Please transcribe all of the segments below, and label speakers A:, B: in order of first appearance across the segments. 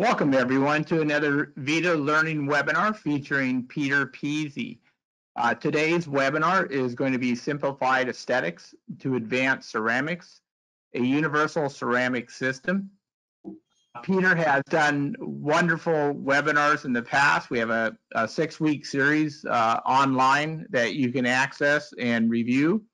A: Welcome everyone to another Vita Learning webinar featuring Peter Pizzi. Uh, today's webinar is going to be Simplified Aesthetics to Advanced Ceramics, a Universal Ceramic System. Peter has done wonderful webinars in the past. We have a, a six-week series uh, online that you can access and review.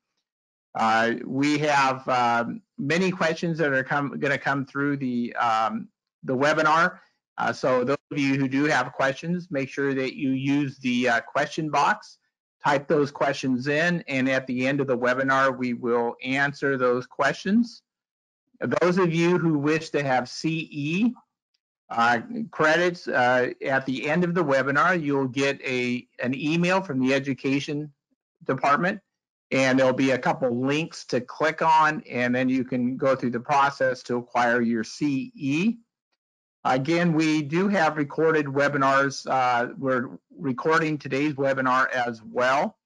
A: Uh, we have um, many questions that are going to come through the um, the webinar. Uh, so those of you who do have questions, make sure that you use the uh, question box, type those questions in, and at the end of the webinar, we will answer those questions. Those of you who wish to have CE uh, credits uh, at the end of the webinar, you'll get a an email from the education department and there'll be a couple links to click on and then you can go through the process to acquire your CE. Again, we do have recorded webinars. Uh, we're recording today's webinar as well,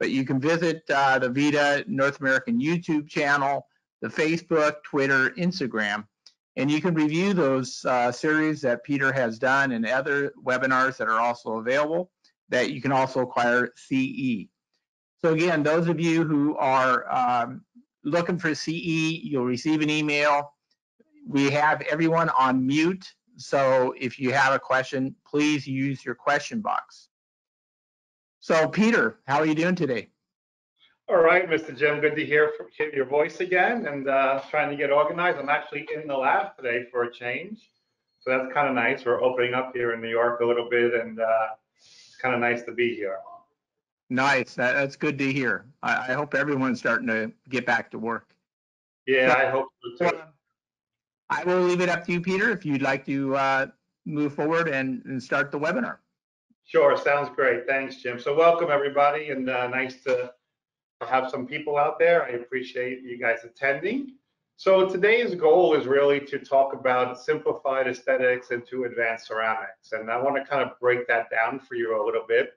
A: but you can visit uh, the VITA North American YouTube channel, the Facebook, Twitter, Instagram, and you can review those uh, series that Peter has done and other webinars that are also available that you can also acquire CE. So again, those of you who are um, looking for CE, you'll receive an email. We have everyone on mute so if you have a question, please use your question box. So Peter, how are you doing today?
B: All right, Mr. Jim, good to hear, from, hear your voice again and uh, trying to get organized. I'm actually in the lab today for a change. So that's kind of nice. We're opening up here in New York a little bit and uh, it's kind of nice to be here.
A: Nice, that, that's good to hear. I, I, hope everyone's starting to get back to work.
B: Yeah, I hope so too.
A: I will leave it up to you, Peter, if you'd like to uh, move forward and, and, start the webinar.
B: Sure, sounds great. Thanks, Jim. So welcome everybody and uh, nice to have some people out there. I appreciate you guys attending. So today's goal is really to talk about simplified aesthetics and to advanced ceramics. And I want to kind of break that down for you a little bit.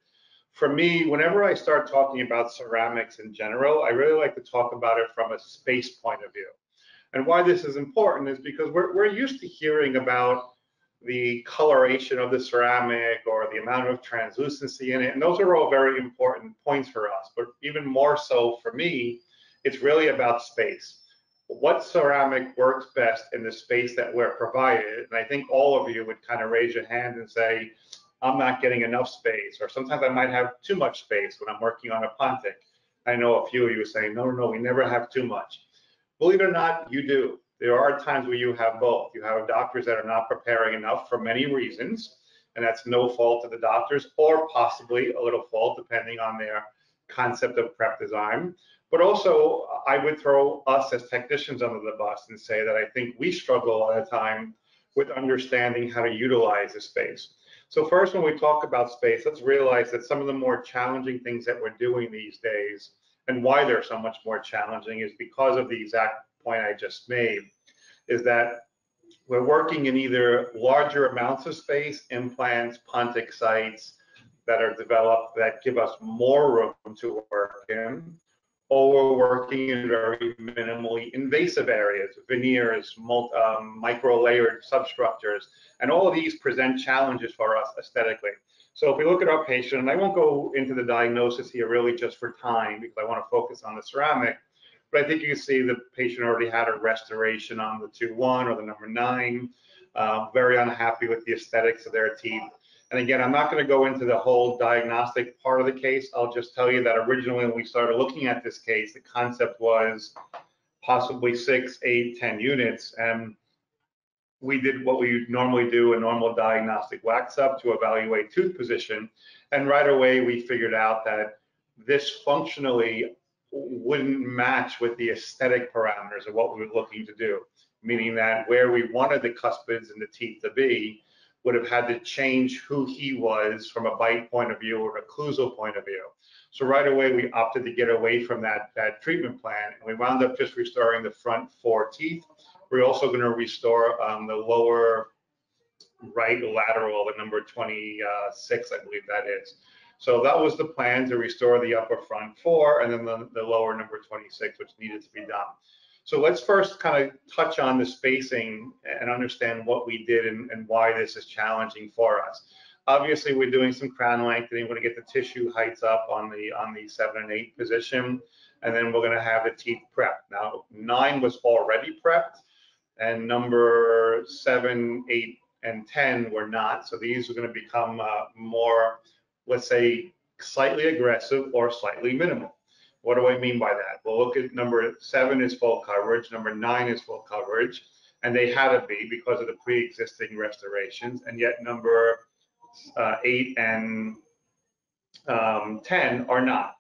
B: For me, whenever I start talking about ceramics in general, I really like to talk about it from a space point of view. And why this is important is because we're, we're used to hearing about the coloration of the ceramic or the amount of translucency in it. And those are all very important points for us. But even more so for me, it's really about space. What ceramic works best in the space that we're provided? And I think all of you would kind of raise your hand and say, I'm not getting enough space. Or sometimes I might have too much space when I'm working on a Pontic. I know a few of you saying, no, no, no, we never have too much. Believe it or not, you do. There are times where you have both. You have doctors that are not preparing enough for many reasons, and that's no fault of the doctors, or possibly a little fault depending on their concept of prep design. But also, I would throw us as technicians under the bus and say that I think we struggle a lot of time with understanding how to utilize the space. So first, when we talk about space, let's realize that some of the more challenging things that we're doing these days and why they're so much more challenging is because of the exact point I just made, is that we're working in either larger amounts of space, implants, pontic sites that are developed that give us more room to work in, or we're working in very minimally invasive areas, veneers, multi, um, micro-layered substructures, and all of these present challenges for us aesthetically. So if we look at our patient, and I won't go into the diagnosis here really just for time because I want to focus on the ceramic, but I think you can see the patient already had a restoration on the 2-1 or the number 9, uh, very unhappy with the aesthetics of their teeth. And again, I'm not going to go into the whole diagnostic part of the case. I'll just tell you that originally when we started looking at this case, the concept was possibly six, eight, ten units. And we did what we normally do a normal diagnostic wax up to evaluate tooth position. And right away, we figured out that this functionally wouldn't match with the aesthetic parameters of what we were looking to do, meaning that where we wanted the cuspids and the teeth to be would have had to change who he was from a bite point of view or a occlusal point of view. So right away, we opted to get away from that, that treatment plan, and we wound up just restoring the front four teeth we're also going to restore um, the lower right lateral, the number 26, I believe that is. So that was the plan to restore the upper front four and then the, the lower number 26, which needed to be done. So let's first kind of touch on the spacing and understand what we did and, and why this is challenging for us. Obviously, we're doing some crown lengthening. We're going to get the tissue heights up on the on the seven and eight position, and then we're going to have the teeth prepped. Now, nine was already prepped, and number seven, eight, and 10 were not. So these are going to become uh, more, let's say, slightly aggressive or slightly minimal. What do I mean by that? Well, look at number seven is full coverage, number nine is full coverage, and they had to be because of the pre-existing restorations, and yet number uh, eight and um, 10 are not.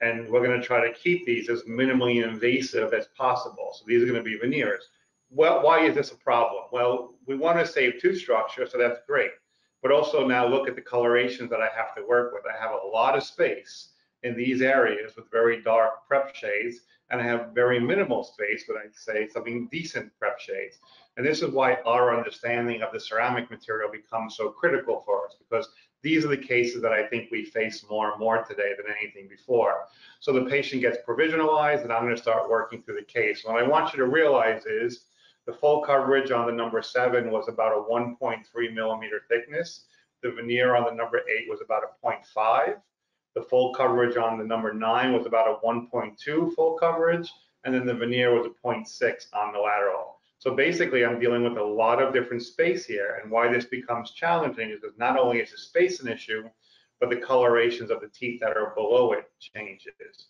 B: And we're going to try to keep these as minimally invasive as possible. So these are going to be veneers well, why is this a problem? Well, we want to save tooth structure, so that's great. But also now look at the colorations that I have to work with. I have a lot of space in these areas with very dark prep shades, and I have very minimal space, but I'd say something decent prep shades. And this is why our understanding of the ceramic material becomes so critical for us, because these are the cases that I think we face more and more today than anything before. So the patient gets provisionalized, and I'm going to start working through the case. What I want you to realize is the full coverage on the number seven was about a 1.3 millimeter thickness. The veneer on the number eight was about a 0.5. The full coverage on the number nine was about a 1.2 full coverage, and then the veneer was a 0.6 on the lateral. So basically, I'm dealing with a lot of different space here, and why this becomes challenging is that not only is the space an issue, but the colorations of the teeth that are below it changes.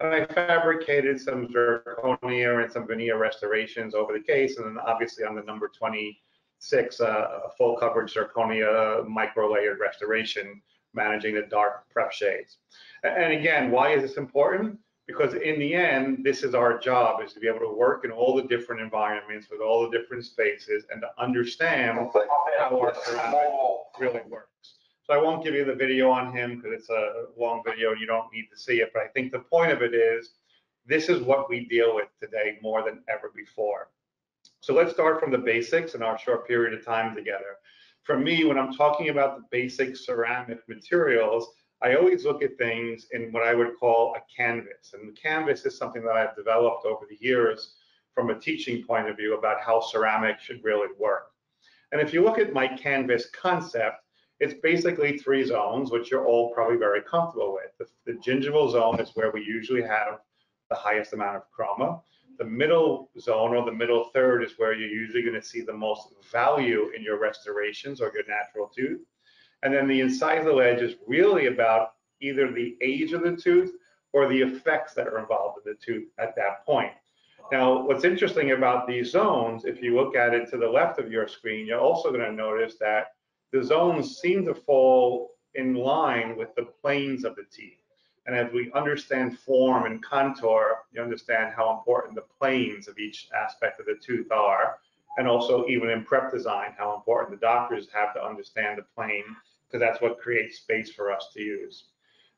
B: And I fabricated some zirconia and some veneer restorations over the case, and then obviously on the number 26, uh, a full coverage zirconia micro layered restoration, managing the dark prep shades. And again, why is this important? Because in the end, this is our job, is to be able to work in all the different environments with all the different spaces and to understand how our really works. So I won't give you the video on him because it's a long video and you don't need to see it. But I think the point of it is this is what we deal with today more than ever before. So let's start from the basics in our short period of time together. For me, when I'm talking about the basic ceramic materials, I always look at things in what I would call a canvas. And the canvas is something that I've developed over the years from a teaching point of view about how ceramic should really work. And if you look at my canvas concept, it's basically three zones, which you're all probably very comfortable with. The, the gingival zone is where we usually have the highest amount of chroma. The middle zone or the middle third is where you're usually going to see the most value in your restorations or your natural tooth. And then the incisal edge is really about either the age of the tooth or the effects that are involved in the tooth at that point. Now, what's interesting about these zones, if you look at it to the left of your screen, you're also going to notice that the zones seem to fall in line with the planes of the teeth. And as we understand form and contour, you understand how important the planes of each aspect of the tooth are. And also even in prep design, how important the doctors have to understand the plane, because that's what creates space for us to use.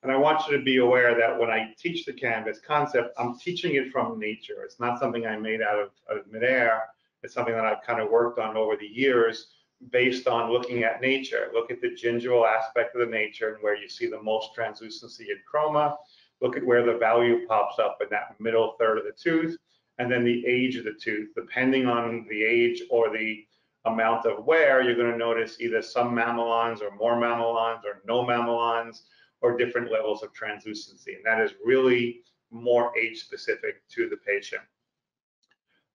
B: And I want you to be aware that when I teach the canvas concept, I'm teaching it from nature. It's not something I made out of, of midair. It's something that I've kind of worked on over the years based on looking at nature. Look at the gingival aspect of the nature and where you see the most translucency in chroma. Look at where the value pops up in that middle third of the tooth, and then the age of the tooth. Depending on the age or the amount of wear, you're going to notice either some mamelons or more mamelons or no mamelons or different levels of translucency. And that is really more age specific to the patient.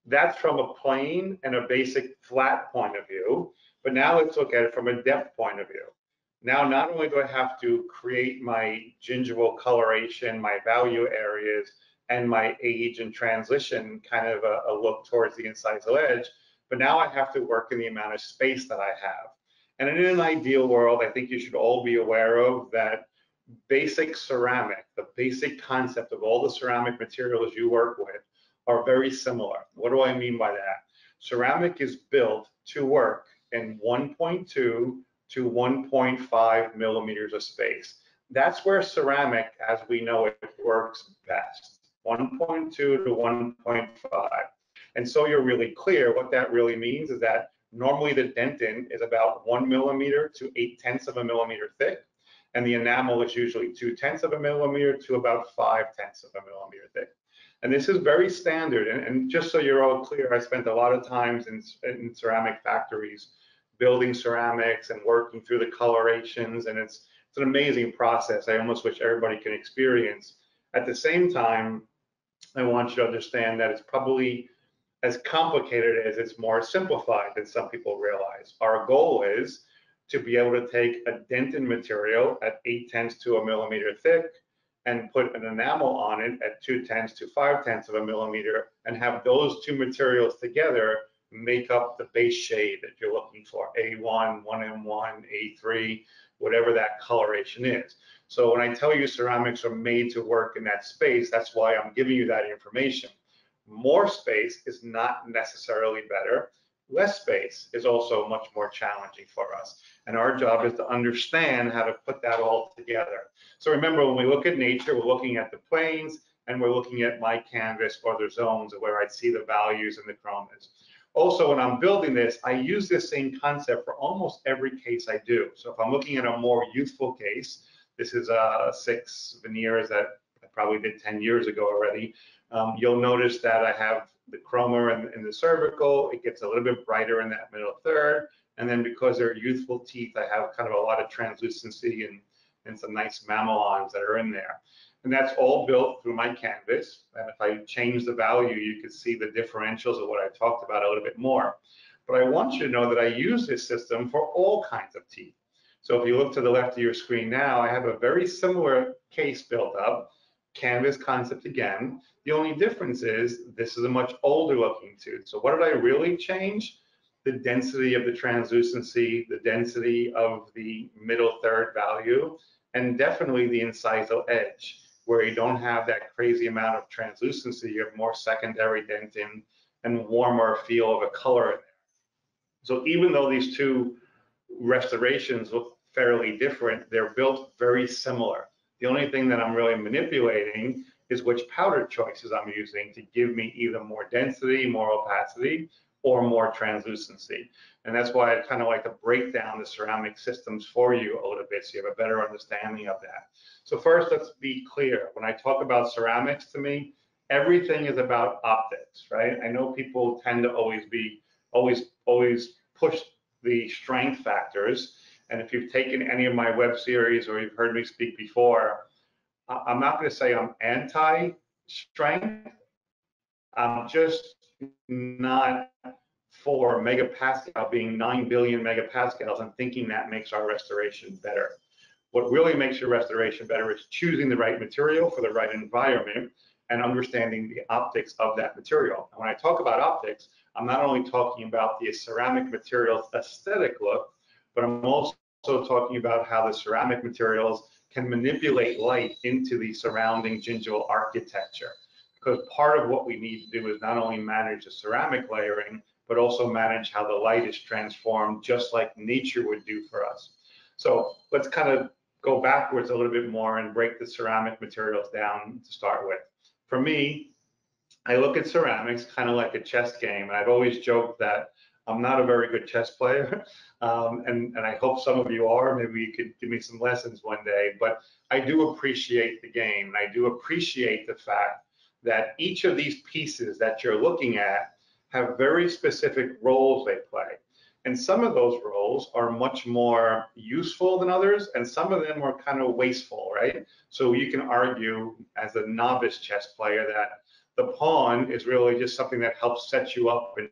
B: That's from a plane and a basic flat point of view. But now let's look at it from a depth point of view. Now, not only do I have to create my gingival coloration, my value areas, and my age and transition kind of a, a look towards the incisal edge, but now I have to work in the amount of space that I have. And in an ideal world, I think you should all be aware of that basic ceramic, the basic concept of all the ceramic materials you work with are very similar. What do I mean by that? Ceramic is built to work in 1.2 to 1.5 millimeters of space. That's where ceramic, as we know it, works best, 1.2 to 1.5. And so you're really clear, what that really means is that normally the dentin is about one millimeter to eight tenths of a millimeter thick, and the enamel is usually two tenths of a millimeter to about five tenths of a millimeter thick. And this is very standard. And, and, just so you're all clear, I spent a lot of times in, in ceramic factories building ceramics and working through the colorations. And it's, it's an amazing process. I almost wish everybody can experience. At the same time, I want you to understand that it's probably as complicated as it's more simplified than some people realize. Our goal is to be able to take a dentin material at 8 tenths to a millimeter thick and put an enamel on it at 2 tenths to 5 tenths of a millimeter and have those two materials together make up the base shade that you're looking for, A1, 1M1, A3, whatever that coloration is. So when I tell you ceramics are made to work in that space, that's why I'm giving you that information. More space is not necessarily better. Less space is also much more challenging for us. And our job is to understand how to put that all together. So remember, when we look at nature, we're looking at the planes and we're looking at my canvas or the zones where I'd see the values and the chromas. Also, when I'm building this, I use this same concept for almost every case I do. So if I'm looking at a more youthful case, this is uh, six veneers that I probably did 10 years ago already. Um, you'll notice that I have the chroma in, the cervical. It gets a little bit brighter in that middle third. And then because they're youthful teeth, I have kind of a lot of translucency and, and some nice mamelons that are in there. And that's all built through my canvas. And if I change the value, you can see the differentials of what I talked about a little bit more. But I want you to know that I use this system for all kinds of teeth. So if you look to the left of your screen now, I have a very similar case built up, canvas concept again. The only difference is this is a much older looking tooth. So what did I really change? The density of the translucency, the density of the middle third value, and definitely the incisal edge, where you don't have that crazy amount of translucency, you have more secondary dentin and warmer feel of a color. So even though these two restorations look fairly different, they're built very similar. The only thing that I'm really manipulating is which powder choices I'm using to give me either more density, more opacity, or more translucency. And that's why I kind of like to break down the ceramic systems for you a little bit so you have a better understanding of that. So first, let's be clear. When I talk about ceramics to me, everything is about optics, right? I know people tend to always be, always, always push the strength factors. And if you've taken any of my web series or you've heard me speak before, I'm not going to say I'm anti-strength. I'm just not for megapascal being 9 billion megapascals and thinking that makes our restoration better. What really makes your restoration better is choosing the right material for the right environment and understanding the optics of that material. And when I talk about optics, I'm not only talking about the ceramic material's aesthetic look, but I'm also talking about how the ceramic materials can manipulate light into the surrounding gingival architecture. Because part of what we need to do is not only manage the ceramic layering, but also manage how the light is transformed, just like nature would do for us. So let's kind of go backwards a little bit more and break the ceramic materials down to start with. For me, I look at ceramics kind of like a chess game. And I've always joked that I'm not a very good chess player. Um, and, and I hope some of you are. Maybe you could give me some lessons one day. But I do appreciate the game. And I do appreciate the fact that each of these pieces that you're looking at have very specific roles they play. And some of those roles are much more useful than others, and some of them are kind of wasteful, right? So you can argue as a novice chess player that the pawn is really just something that helps set you up in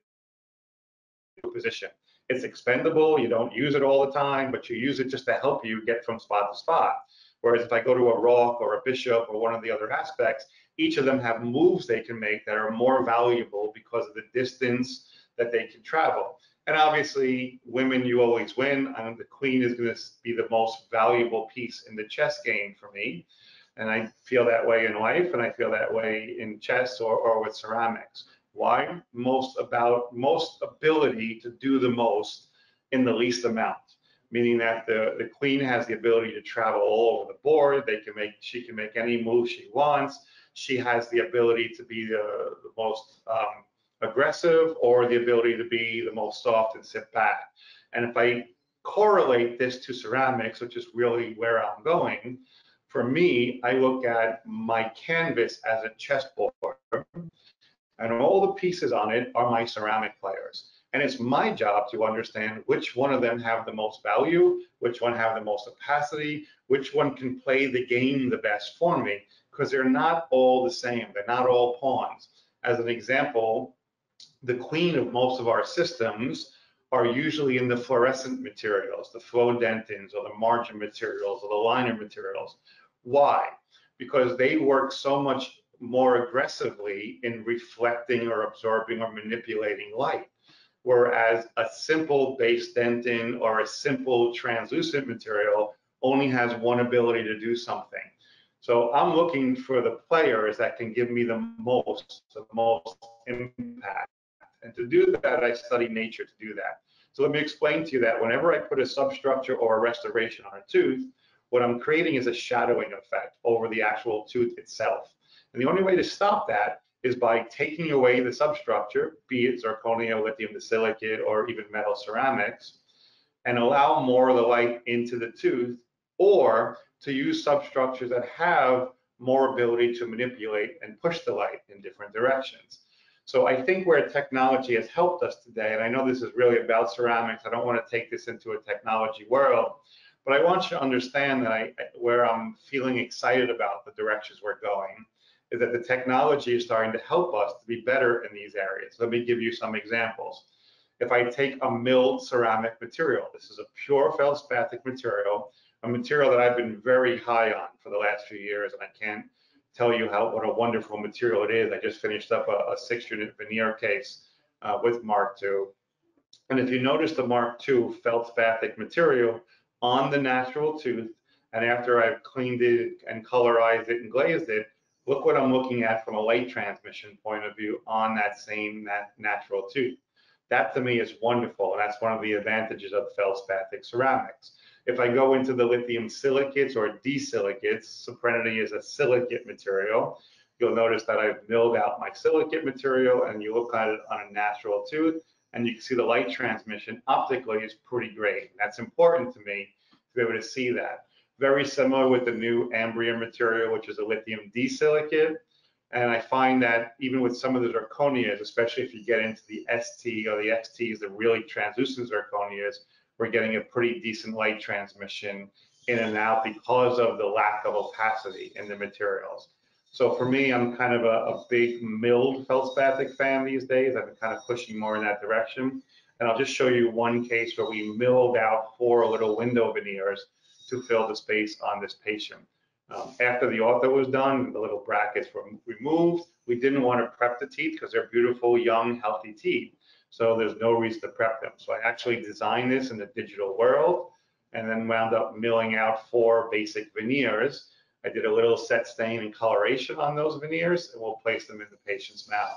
B: position. It's expendable, you don't use it all the time, but you use it just to help you get from spot to spot. Whereas if I go to a rook or a bishop or one of the other aspects, each of them have moves they can make that are more valuable because of the distance that they can travel. And obviously, women, you always win. And the queen is going to be the most valuable piece in the chess game for me. And I feel that way in life, and I feel that way in chess or, or with ceramics. Why? Most about most ability to do the most in the least amount meaning that the, the queen has the ability to travel all over the board. They can make she can make any move she wants she has the ability to be the, the most um, aggressive or the ability to be the most soft and sit back. And if I correlate this to ceramics, which is really where I'm going, For me, I look at my canvas as a chessboard, and all the pieces on it are my ceramic players. And it's my job to understand which one of them have the most value, which one have the most capacity, which one can play the game the best for me, because they're not all the same. They're not all pawns. As an example, the queen of most of our systems are usually in the fluorescent materials, the flowdentins or the margin materials or the liner materials. Why? Because they work so much more aggressively in reflecting or absorbing or manipulating light. Whereas a simple base dentin or a simple translucent material only has one ability to do something. So I'm looking for the players that can give me the most, the most impact. And to do that, I study nature to do that. So let me explain to you that whenever I put a substructure or a restoration on a tooth, what I'm creating is a shadowing effect over the actual tooth itself. And the only way to stop that is by taking away the substructure, be it zirconia, lithium disilicate, or even metal ceramics, and allow more of the light into the tooth, or to use substructures that have more ability to manipulate and push the light in different directions. So I think where technology has helped us today, and I know this is really about ceramics, I don't want to take this into a technology world, but I want you to understand that I, where I'm feeling excited about the directions we're going is that the technology is starting to help us to be better in these areas. Let me give you some examples. If I take a milled ceramic material, this is a pure feldspathic material, a material that I've been very high on for the last few years, and I can't tell you how what a wonderful material it is. I just finished up a, a six unit veneer case uh, with Mark II. And if you notice the Mark II feldspathic material on the natural tooth, and after I've cleaned it and colorized it and glazed it, look what I'm looking at from a light transmission point of view on that same nat natural tooth. That to me is wonderful, and that's one of the advantages of feldspathic ceramics. If I go into the lithium silicates or disilicates, Suprinity is a silicate material. You'll notice that I've milled out my silicate material and you look at it on a natural tooth and you can see the light transmission optically is pretty great. That's important to me to be able to see that. Very similar with the new Ambria material, which is a lithium disilicate. And I find that even with some of the zirconias, especially if you get into the ST or the XTs, the really translucent zirconias, we're getting a pretty decent light transmission in and out because of the lack of opacity in the materials. So for me, I'm kind of a, a big milled feldspathic fan these days. I've been kind of pushing more in that direction. And I'll just show you one case where we milled out four little window veneers to fill the space on this patient. Um, after the ortho was done, the little brackets were removed. We didn't want to prep the teeth because they're beautiful, young, healthy teeth. So there's no reason to prep them. So I actually designed this in the digital world and then wound up milling out four basic veneers. I did a little set stain and coloration on those veneers and we'll place them in the patient's mouth.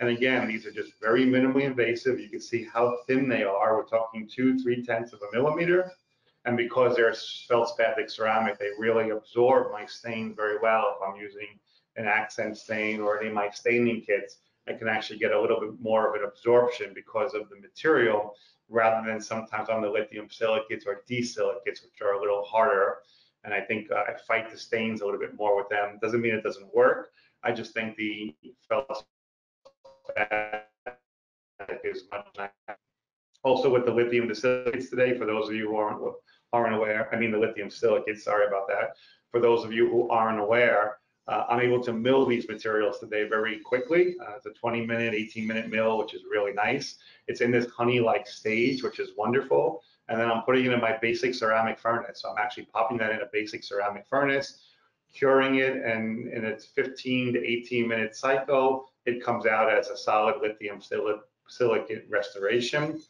B: And again, these are just very minimally invasive. You can see how thin they are. We're talking two, three tenths of a millimeter. And because they're feldspathic ceramic, they really absorb my stain very well if I'm using an accent stain or any of my staining kits. I can actually get a little bit more of an absorption because of the material rather than sometimes on the lithium silicates or disilicates, which are a little harder. And I think uh, I fight the stains a little bit more with them. Doesn't mean it doesn't work. I just think the felt is much nicer. Also with the lithium silicates today, for those of you who aren't, aren't aware, I mean the lithium silicates, sorry about that. For those of you who aren't aware, uh, I'm able to mill these materials today very quickly. Uh, it's a 20 minute, 18 minute mill, which is really nice. It's in this honey-like stage, which is wonderful. And then I'm putting it in my basic ceramic furnace. So I'm actually popping that in a basic ceramic furnace, curing it, and in its 15 to 18 minute cycle, it comes out as a solid lithium silicate restoration.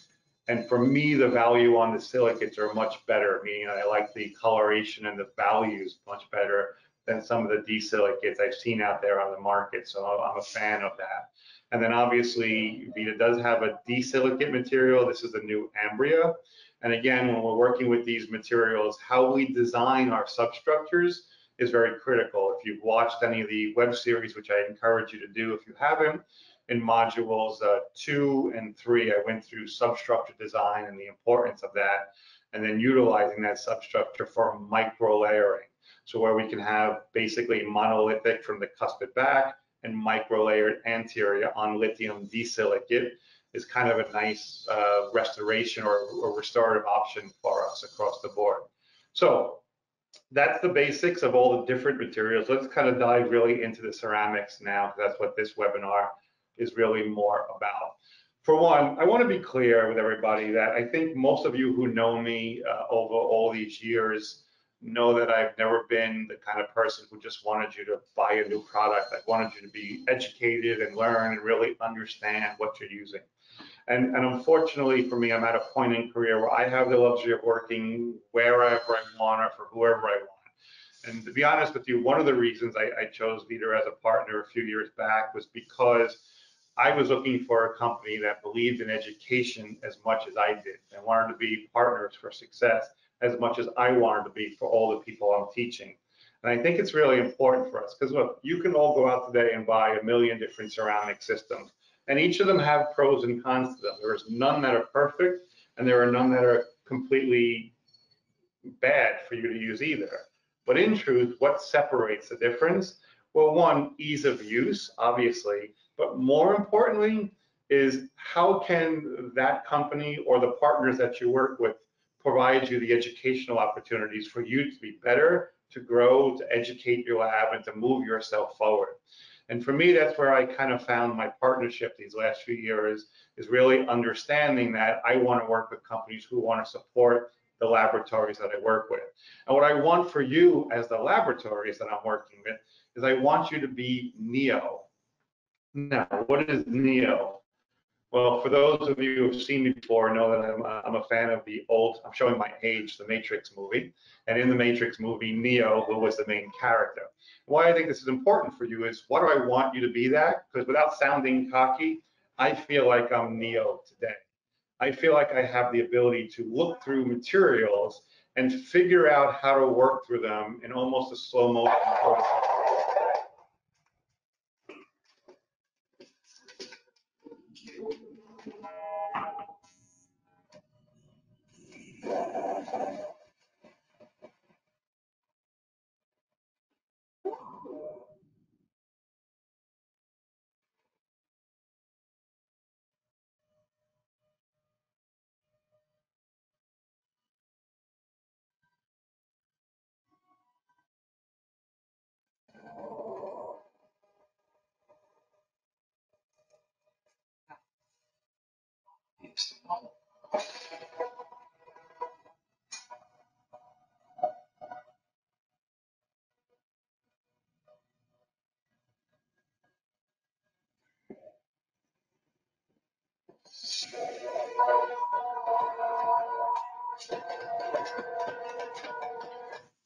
B: And for me, the value on the silicates are much better, meaning I like the coloration and the values much better than some of the disilicates I've seen out there on the market. So I'm a fan of that. And then obviously Vita does have a disilicate material. This is the new Ambria. And again, when we're working with these materials, how we design our substructures is very critical. If you've watched any of the web series, which I encourage you to do if you haven't, in modules uh, two and three, I went through substructure design and the importance of that, and then utilizing that substructure for micro layering. So where we can have basically monolithic from the cuspid back and micro-layered anterior on lithium disilicate is kind of a nice uh, restoration or, or restorative option for us across the board. So that's the basics of all the different materials. Let's kind of dive really into the ceramics now. because That's what this webinar is really more about. For one, I want to be clear with everybody that I think most of you who know me uh, over all these years know that I've never been the kind of person who just wanted you to buy a new product. I wanted you to be educated and learn and really understand what you're using. And, and unfortunately for me, I'm at a point in career where I have the luxury of working wherever I want or for whoever I want. And to be honest with you, one of the reasons I, I chose Vita as a partner a few years back was because I was looking for a company that believed in education as much as I did and wanted to be partners for success as much as I wanted to be for all the people I'm teaching. And I think it's really important for us because look, you can all go out today and buy a million different ceramic systems and each of them have pros and cons to them. There is none that are perfect, and there are none that are completely bad for you to use either. But in truth, what separates the difference? Well, one, ease of use, obviously, but more importantly, is how can that company or the partners that you work with provide you the educational opportunities for you to be better, to grow, to educate your lab, and to move yourself forward. And for me, that's where I kind of found my partnership these last few years is really understanding that I want to work with companies who want to support the laboratories that I work with. And what I want for you as the laboratories that I'm working with is I want you to be NEO. Now, what is NEO? Well, for those of you who've seen me before, know that I'm, I'm, a fan of the old, I'm showing my age, the Matrix movie. And in the Matrix movie, Neo, who was the main character. Why I think this is important for you is what do I want you to be that? Because without sounding cocky, I feel like I'm Neo today. I feel like I have the ability to look through materials and figure out how to work through them in almost a slow motion process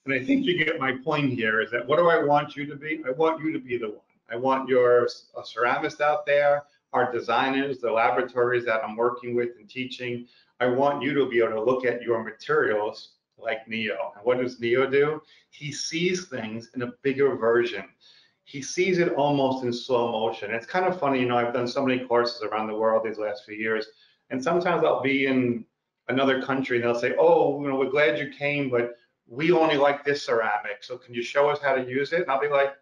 B: And I think you get my point here is that what do I want you to be? I want you to be the one. I want your a uh, ceramist out there, our designers, the laboratories that I'm working with and teaching. I want you to be able to look at your materials like Neo. And what does Neo do? He sees things in a bigger version. He sees it almost in slow motion. It's kind of funny, you know, I've done so many courses around the world these last few years, and sometimes I'll be in another country and they'll say, oh, you know, we're glad you came, but we only like this ceramic, so can you show us how to use it? And I'll be like,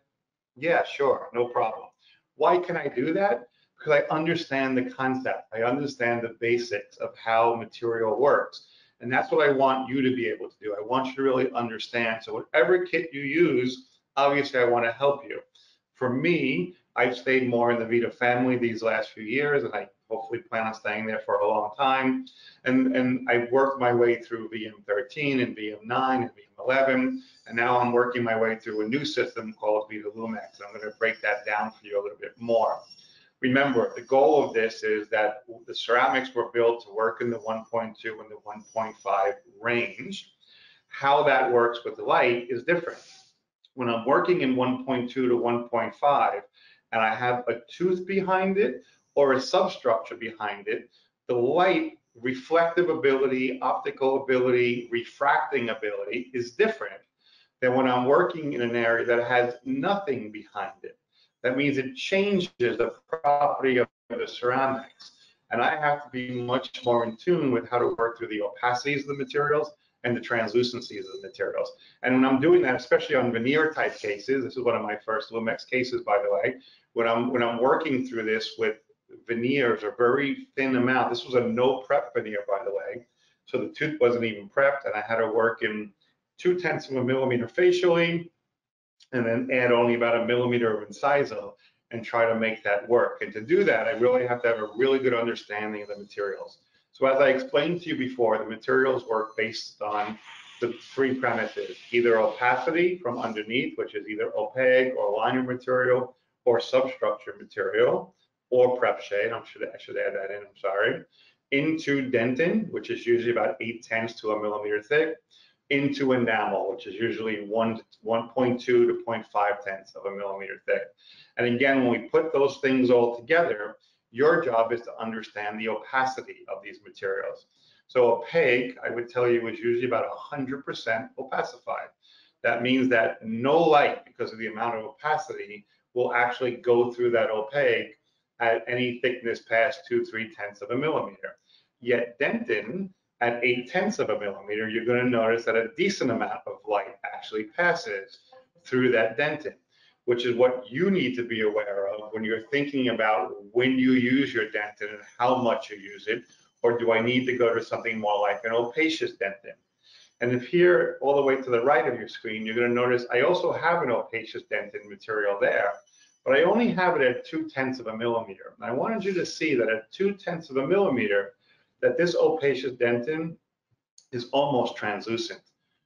B: yeah, sure, no problem. Why can I do that? Because I understand the concept. I understand the basics of how material works. And that's what I want you to be able to do. I want you to really understand. So whatever kit you use, obviously I want to help you. For me, I've stayed more in the Vita family these last few years, and I hopefully plan on staying there for a long time. And, and I worked my way through VM13 and VM9 and VM11, and now I'm working my way through a new system called Vita Lumex. I'm going to break that down for you a little bit more. Remember, the goal of this is that the ceramics were built to work in the 1.2 and the 1.5 range. How that works with the light is different. When I'm working in 1.2 to 1.5, and I have a tooth behind it, or a substructure behind it, the light reflective ability, optical ability, refracting ability is different than when I'm working in an area that has nothing behind it. That means it changes the property of the ceramics. And I have to be much more in tune with how to work through the opacities of the materials and the translucencies of the materials. And when I'm doing that, especially on veneer type cases, this is one of my first Lumex cases, by the way, when I'm, when I'm working through this with veneers a very thin amount, this was a no prep veneer, by the way. So the tooth wasn't even prepped and I had to work in two tenths of a millimeter facially and then add only about a millimeter of incisal and try to make that work. And to do that, I really have to have a really good understanding of the materials. So as I explained to you before, the materials work based on the three premises, either opacity from underneath, which is either opaque or liner material or substructure material or prep shade. I'm should, I should add that in, I'm sorry. Into dentin, which is usually about 8 tenths to a millimeter thick, into enamel, which is usually 1, 1.2 to 0.5 tenths of a millimeter thick. And again, when we put those things all together, your job is to understand the opacity of these materials. So opaque, I would tell you, is usually about 100% opacified. That means that no light, because of the amount of opacity, will actually go through that opaque at any thickness past two, three tenths of a millimeter. Yet dentin, at eight tenths of a millimeter, you're going to notice that a decent amount of light actually passes through that dentin, which is what you need to be aware of when you're thinking about when you use your dentin and how much you use it, or do I need to go to something more like an opacious dentin? And if here, all the way to the right of your screen, you're going to notice I also have an opacious dentin material there, but I only have it at two tenths of a millimeter. And I wanted you to see that at two tenths of a millimeter, that this opacious dentin is almost translucent.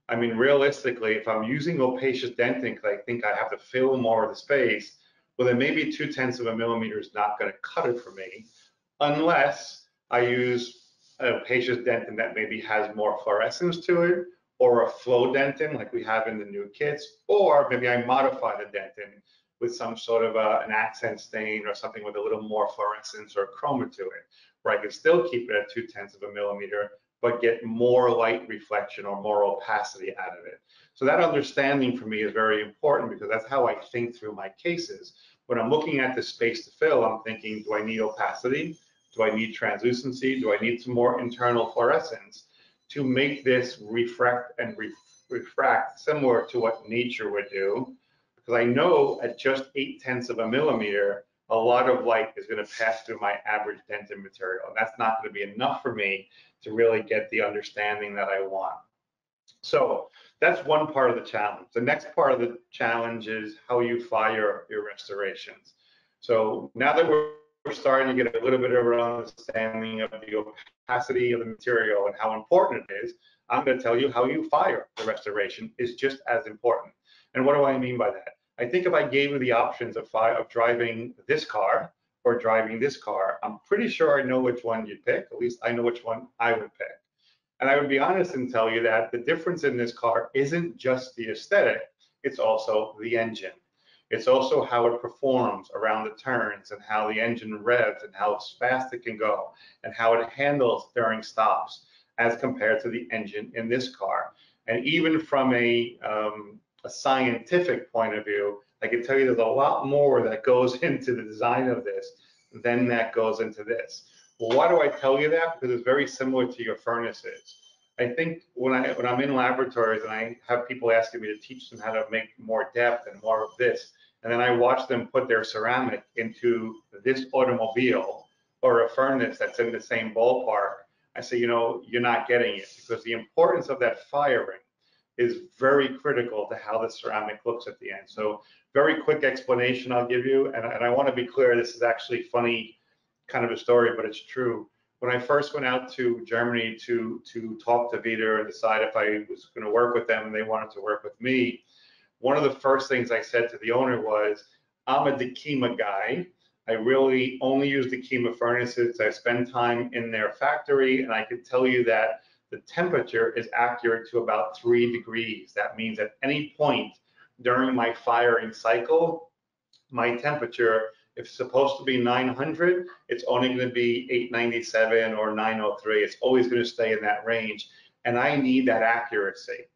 B: I mean, realistically, if I'm using opacious dentin because I think I have to fill more of the space, well, then maybe two tenths of a millimeter is not going to cut it for me, unless I use an opacious dentin that maybe has more fluorescence to it, or a flow dentin like we have in the new kits, or maybe I modify the dentin with some sort of a, an accent stain or something with a little more fluorescence or chroma to it where I can still keep it at two tenths of a millimeter, but get more light reflection or more opacity out of it. So that understanding for me is very important because that's how I think through my cases. When I'm looking at the space to fill, I'm thinking, do I need opacity? Do I need translucency? Do I need some more internal fluorescence to make this refract and re refract similar to what nature would do? Because I know at just eight tenths of a millimeter, a lot of light is going to pass through my average dentin material. And that's not going to be enough for me to really get the understanding that I want. So that's one part of the challenge. The next part of the challenge is how you fire your restorations. So now that we're starting to get a little bit of an understanding of the opacity of the material and how important it is, I'm going to tell you how you fire the restoration is just as important. And what do I mean by that? I think if I gave you the options of, of driving this car or driving this car, I'm pretty sure I know which one you'd pick. At least I know which one I would pick. And I would be honest and tell you that the difference in this car isn't just the aesthetic, it's also the engine. It's also how it performs around the turns and how the engine revs and how fast it can go and how it handles during stops as compared to the engine in this car. And even from a um, a scientific point of view, I can tell you there's a lot more that goes into the design of this than that goes into this. Well, why do I tell you that? Because it's very similar to your furnaces. I think when I when I'm in laboratories and I have people asking me to teach them how to make more depth and more of this, and then I watch them put their ceramic into this automobile or a furnace that's in the same ballpark, I say, you know, you're not getting it because the importance of that firing is very critical to how the ceramic looks at the end. So very quick explanation I'll give you. And, and I want to be clear, this is actually funny kind of a story, but it's true. When I first went out to Germany to, to talk to Vita and decide if I was going to work with them and they wanted to work with me, one of the first things I said to the owner was, I'm a Dekema guy. I really only use Dekema furnaces. I spend time in their factory and I can tell you that the temperature is accurate to about three degrees. That means at any point during my firing cycle, my temperature, if it's supposed to be 900, it's only going to be 897 or 903. It's always going to stay in that range. And I need that accuracy.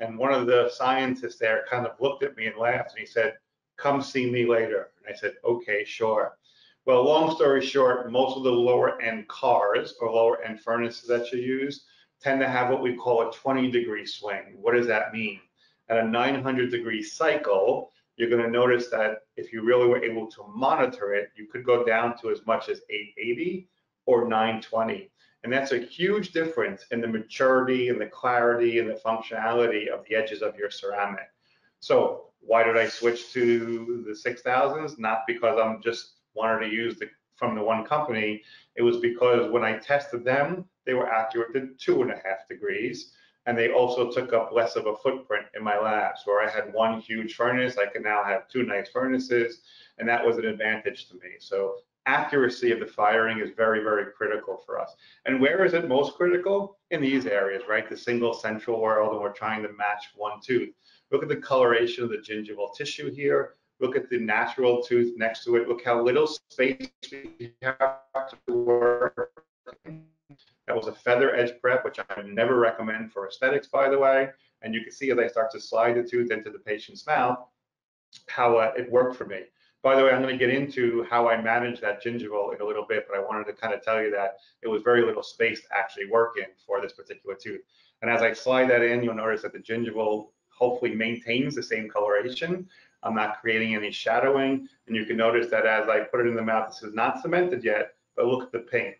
B: And one of the scientists there kind of looked at me and laughed and he said, come see me later. And I said, okay, sure. Well, long story short, most of the lower end cars or lower end furnaces that you use tend to have what we call a 20 degree swing. What does that mean? At a 900 degree cycle, you're going to notice that if you really were able to monitor it, you could go down to as much as 880 or 920. And that's a huge difference in the maturity and the clarity and the functionality of the edges of your ceramic. So why did I switch to the 6000s? Not because I'm just wanted to use the from the one company. It was because when I tested them, they were accurate to two and a half degrees. And they also took up less of a footprint in my labs where I had one huge furnace. I can now have two nice furnaces. And that was an advantage to me. So accuracy of the firing is very, very critical for us. And where is it most critical? In these areas, right? The single central world, and we're trying to match one tooth. Look at the coloration of the gingival tissue here. Look at the natural tooth next to it. Look how little space we have to work. That was a feather edge prep, which I never recommend for aesthetics, by the way. And you can see as I start to slide the tooth into the patient's mouth, how uh, it worked for me. By the way, I'm going to get into how I manage that gingival in a little bit, but I wanted to kind of tell you that it was very little space to actually work in for this particular tooth. And as I slide that in, you'll notice that the gingival hopefully maintains the same coloration. I'm not creating any shadowing. And you can notice that as I put it in the mouth, this is not cemented yet, but look at the pink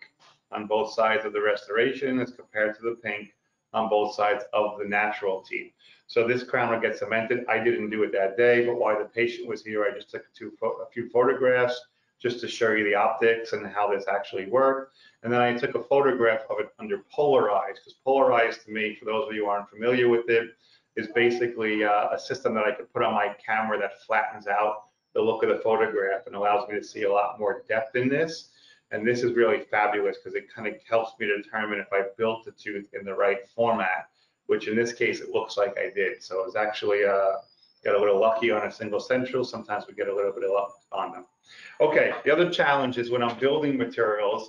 B: on both sides of the restoration as compared to the pink on both sides of the natural teeth. So this crown will get cemented. I didn't do it that day, but while the patient was here, I just took a few photographs just to show you the optics and how this actually worked. And then I took a photograph of it under polarized, because polarized to me, for those of you who aren't familiar with it, is basically uh, a system that I could put on my camera that flattens out the look of the photograph and allows me to see a lot more depth in this. And this is really fabulous because it kind of helps me determine if I built the tooth in the right format, which in this case, it looks like I did. So I was actually uh, got a little lucky on a single central. Sometimes we get a little bit of luck on them. Okay, the other challenge is when I'm building materials,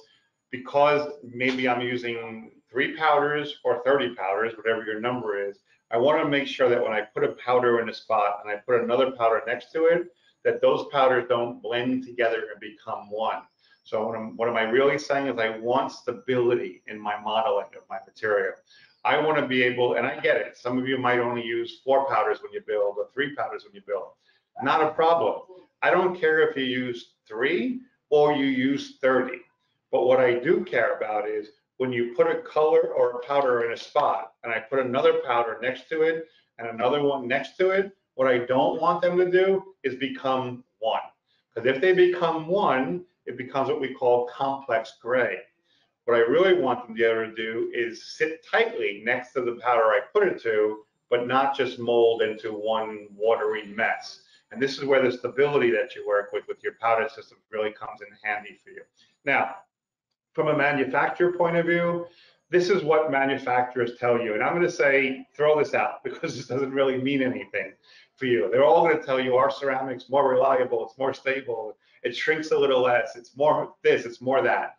B: because maybe I'm using three powders or 30 powders, whatever your number is, I want to make sure that when I put a powder in a spot and I put another powder next to it, that those powders don't blend together and become one. So what, what am I really saying is I want stability in my modeling of my material. I want to be able, and I get it, some of you might only use four powders when you build or three powders when you build. Not a problem. I don't care if you use three or you use 30. But what I do care about is when you put a color or a powder in a spot and I put another powder next to it and another one next to it, what I don't want them to do is become one. Because if they become one, it becomes what we call complex gray. What I really want them to be able to do is sit tightly next to the powder I put it to, but not just mold into one watery mess. And this is where the stability that you work with with your powder system really comes in handy for you. Now, from a manufacturer point of view, this is what manufacturers tell you. And I'm going to say, throw this out because this doesn't really mean anything for you. They're all going to tell you our ceramics more reliable, it's more stable, it shrinks a little less, it's more this, it's more that.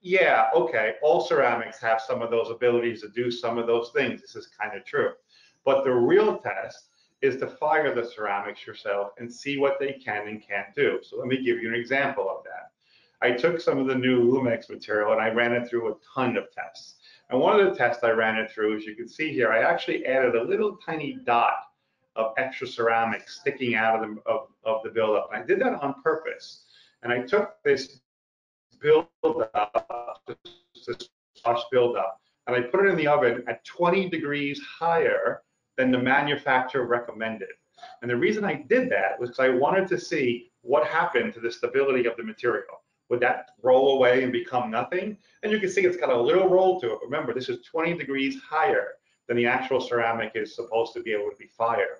B: Yeah, okay, all ceramics have some of those abilities to do some of those things. This is kind of true. But the real test is to fire the ceramics yourself and see what they can and can't do. So let me give you an example of that. I took some of the new Lumex material and I ran it through a ton of tests. And one of the tests I ran it through, as you can see here, I actually added a little tiny dot of extra ceramic sticking out of the, of, of the buildup. And I did that on purpose. And I took this buildup, this squash buildup, and I put it in the oven at 20 degrees higher than the manufacturer recommended. And the reason I did that was because I wanted to see what happened to the stability of the material would that roll away and become nothing? And you can see it's got a little roll to it. Remember, this is 20 degrees higher than the actual ceramic is supposed to be able to be fired.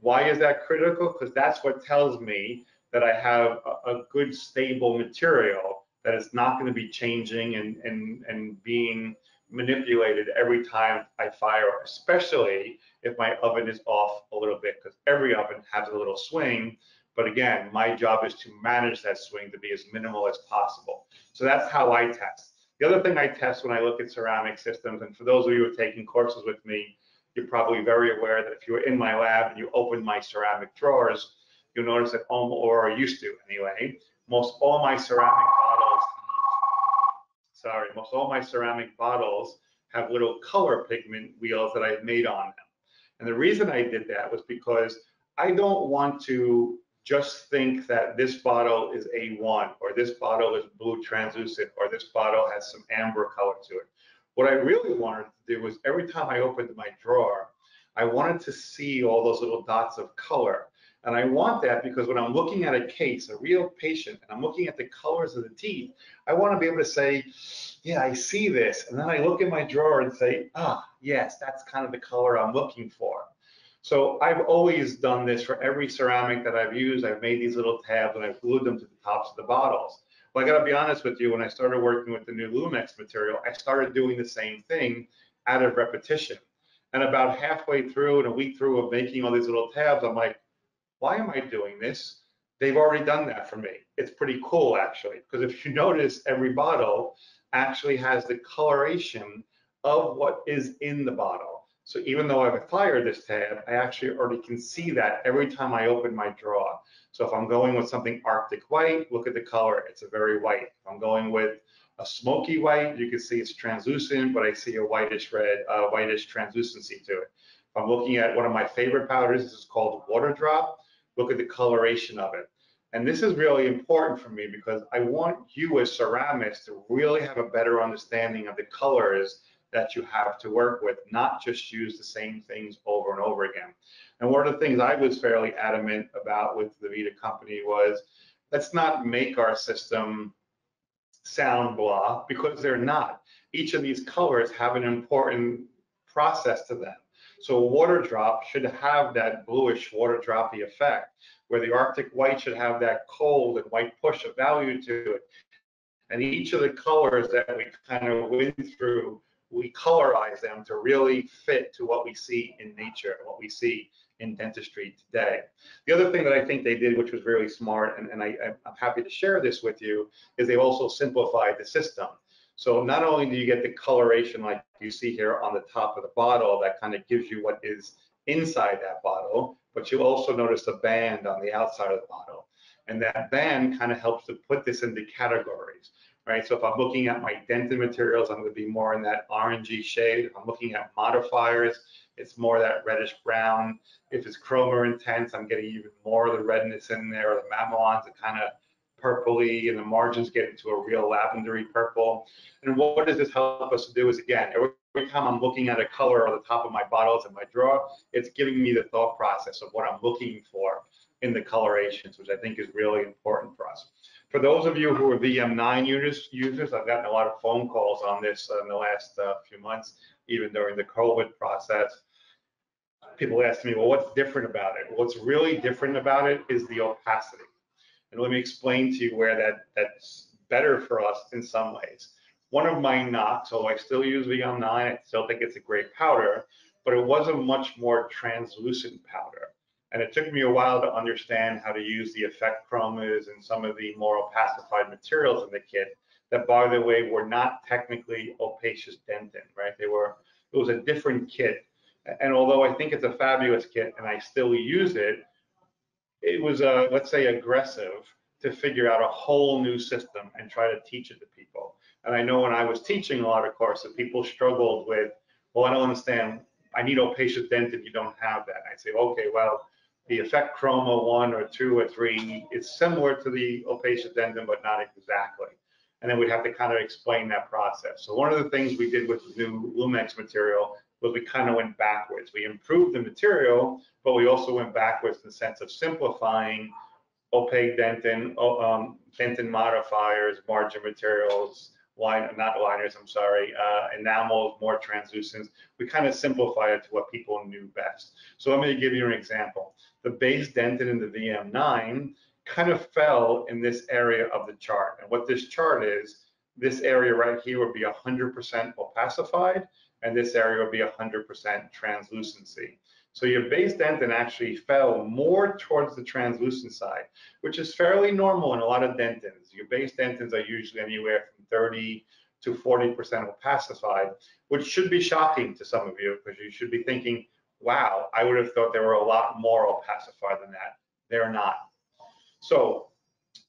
B: Why is that critical? Because that's what tells me that I have a, a good stable material that is not going to be changing and, and, and being manipulated every time I fire, especially if my oven is off a little bit, because every oven has a little swing but again, my job is to manage that swing to be as minimal as possible. So that's how I test. The other thing I test when I look at ceramic systems, and for those of you who are taking courses with me, you're probably very aware that if you were in my lab and you opened my ceramic drawers, you'll notice that almost, or used to anyway, most all my ceramic bottles, sorry, most all my ceramic bottles have little color pigment wheels that I've made on them. And the reason I did that was because I don't want to just think that this bottle is A1 or this bottle is blue translucent or this bottle has some amber color to it. What I really wanted to do was every time I opened my drawer, I wanted to see all those little dots of color. And I want that because when I'm looking at a case, a real patient, and I'm looking at the colors of the teeth, I want to be able to say, yeah, I see this. And then I look in my drawer and say, ah, yes, that's kind of the color I'm looking for. So I've always done this for every ceramic that I've used. I've made these little tabs and I've glued them to the tops of the bottles. Well, I gotta be honest with you, when I started working with the new Lumex material, I started doing the same thing out of repetition. And about halfway through and a week through of making all these little tabs, I'm like, why am I doing this? They've already done that for me. It's pretty cool actually, because if you notice, every bottle actually has the coloration of what is in the bottle. So even though I've fired this tab, I actually already can see that every time I open my draw. So if I'm going with something Arctic white, look at the color, it's a very white. If I'm going with a smoky white, you can see it's translucent, but I see a whitish red, uh, whitish translucency to it. If I'm looking at one of my favorite powders, this is called Water Drop, look at the coloration of it. And this is really important for me because I want you as ceramists to really have a better understanding of the colors that you have to work with, not just use the same things over and over again. And one of the things I was fairly adamant about with the Vita company was let's not make our system sound blah because they're not. Each of these colors have an important process to them. So a water drop should have that bluish water droppy effect, where the Arctic white should have that cold and white push of value to it. And each of the colors that we kind of went through we colorize them to really fit to what we see in nature, what we see in dentistry today. The other thing that I think they did, which was really smart, and, and I, I'm happy to share this with you, is they also simplified the system. So not only do you get the coloration like you see here on the top of the bottle that kind of gives you what is inside that bottle, but you also notice a band on the outside of the bottle. And that band kind of helps to put this into categories right? So if I'm looking at my dentin materials, I'm going to be more in that orangey shade. If I'm looking at modifiers, it's more that reddish brown. If it's chroma intense, I'm getting even more of the redness in there. The mamelons are kind of purpley and the margins get into a real lavendery purple. And what does this help us to do is again, every time I'm looking at a color on the top of my bottles in my drawer, it's giving me the thought process of what I'm looking for in the colorations, which I think is really important for us. For those of you who are VM9 users, users, I've gotten a lot of phone calls on this in the last uh, few months, even during the COVID process. People ask me, well, what's different about it? What's really different about it is the opacity. And let me explain to you where that, that's better for us in some ways. One of my knocks, so I still use VM9, I still think it's a great powder, but it was a much more translucent powder. And it took me a while to understand how to use the effect chromas and some of the more opacified materials in the kit that, by the way, were not technically opacious dentin, right? They were, it was a different kit. And although I think it's a fabulous kit and I still use it, it was, uh, let's say, aggressive to figure out a whole new system and try to teach it to people. And I know when I was teaching a lot of courses, people struggled with, well, I don't understand. I need opacious dentin. You don't have that. And I say, okay, well, the effect chroma one or two or three is similar to the opaque dentin, but not exactly. And then we'd have to kind of explain that process. So one of the things we did with the new Lumex material was we kind of went backwards. We improved the material, but we also went backwards in the sense of simplifying opaque dentin, um, dentin modifiers, margin materials, line, not liners, I'm sorry, uh, enamels, more translucents. We kind of simplify it to what people knew best. So let me give you an example. The base dentin in the VM9 kind of fell in this area of the chart. And what this chart is, this area right here would be 100% opacified, and this area would be 100% translucency. So your base dentin actually fell more towards the translucent side, which is fairly normal in a lot of dentins. Your base dentins are usually anywhere from 30 to 40% opacified, which should be shocking to some of you because you should be thinking, wow, I would have thought there were a lot more opacified than that. They're not. So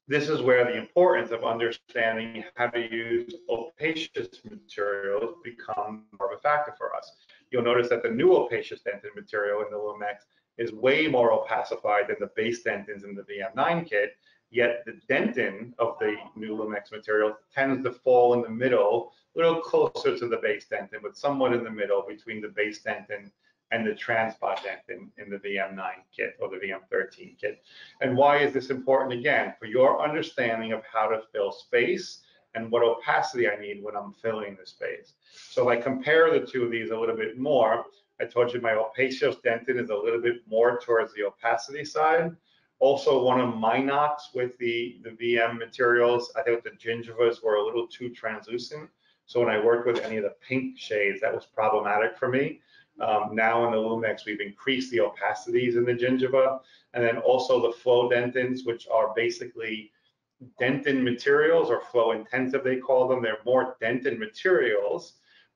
B: this is where the importance of understanding how to use opacious materials become more of a factor for us. You'll notice that the new opacious dentin material in the Lumex is way more opacified than the base dentins in the VM9 kit, yet the dentin of the new Lumex material tends to fall in the middle, a little closer to the base dentin, but somewhat in the middle between the base dentin and the transpa dentin in the VM9 kit or the VM13 kit. And why is this important? Again, for your understanding of how to fill space and what opacity I need when I'm filling the space. So if I compare the two of these a little bit more, I told you my opacious dentin is a little bit more towards the opacity side. Also, one of my knocks with the, the VM materials, I think the gingivas were a little too translucent. So when I worked with any of the pink shades, that was problematic for me. Um, now in the Lumex, we've increased the opacities in the gingiva, and then also the flow dentins, which are basically dentin materials or flow intensive, they call them. They're more dentin materials,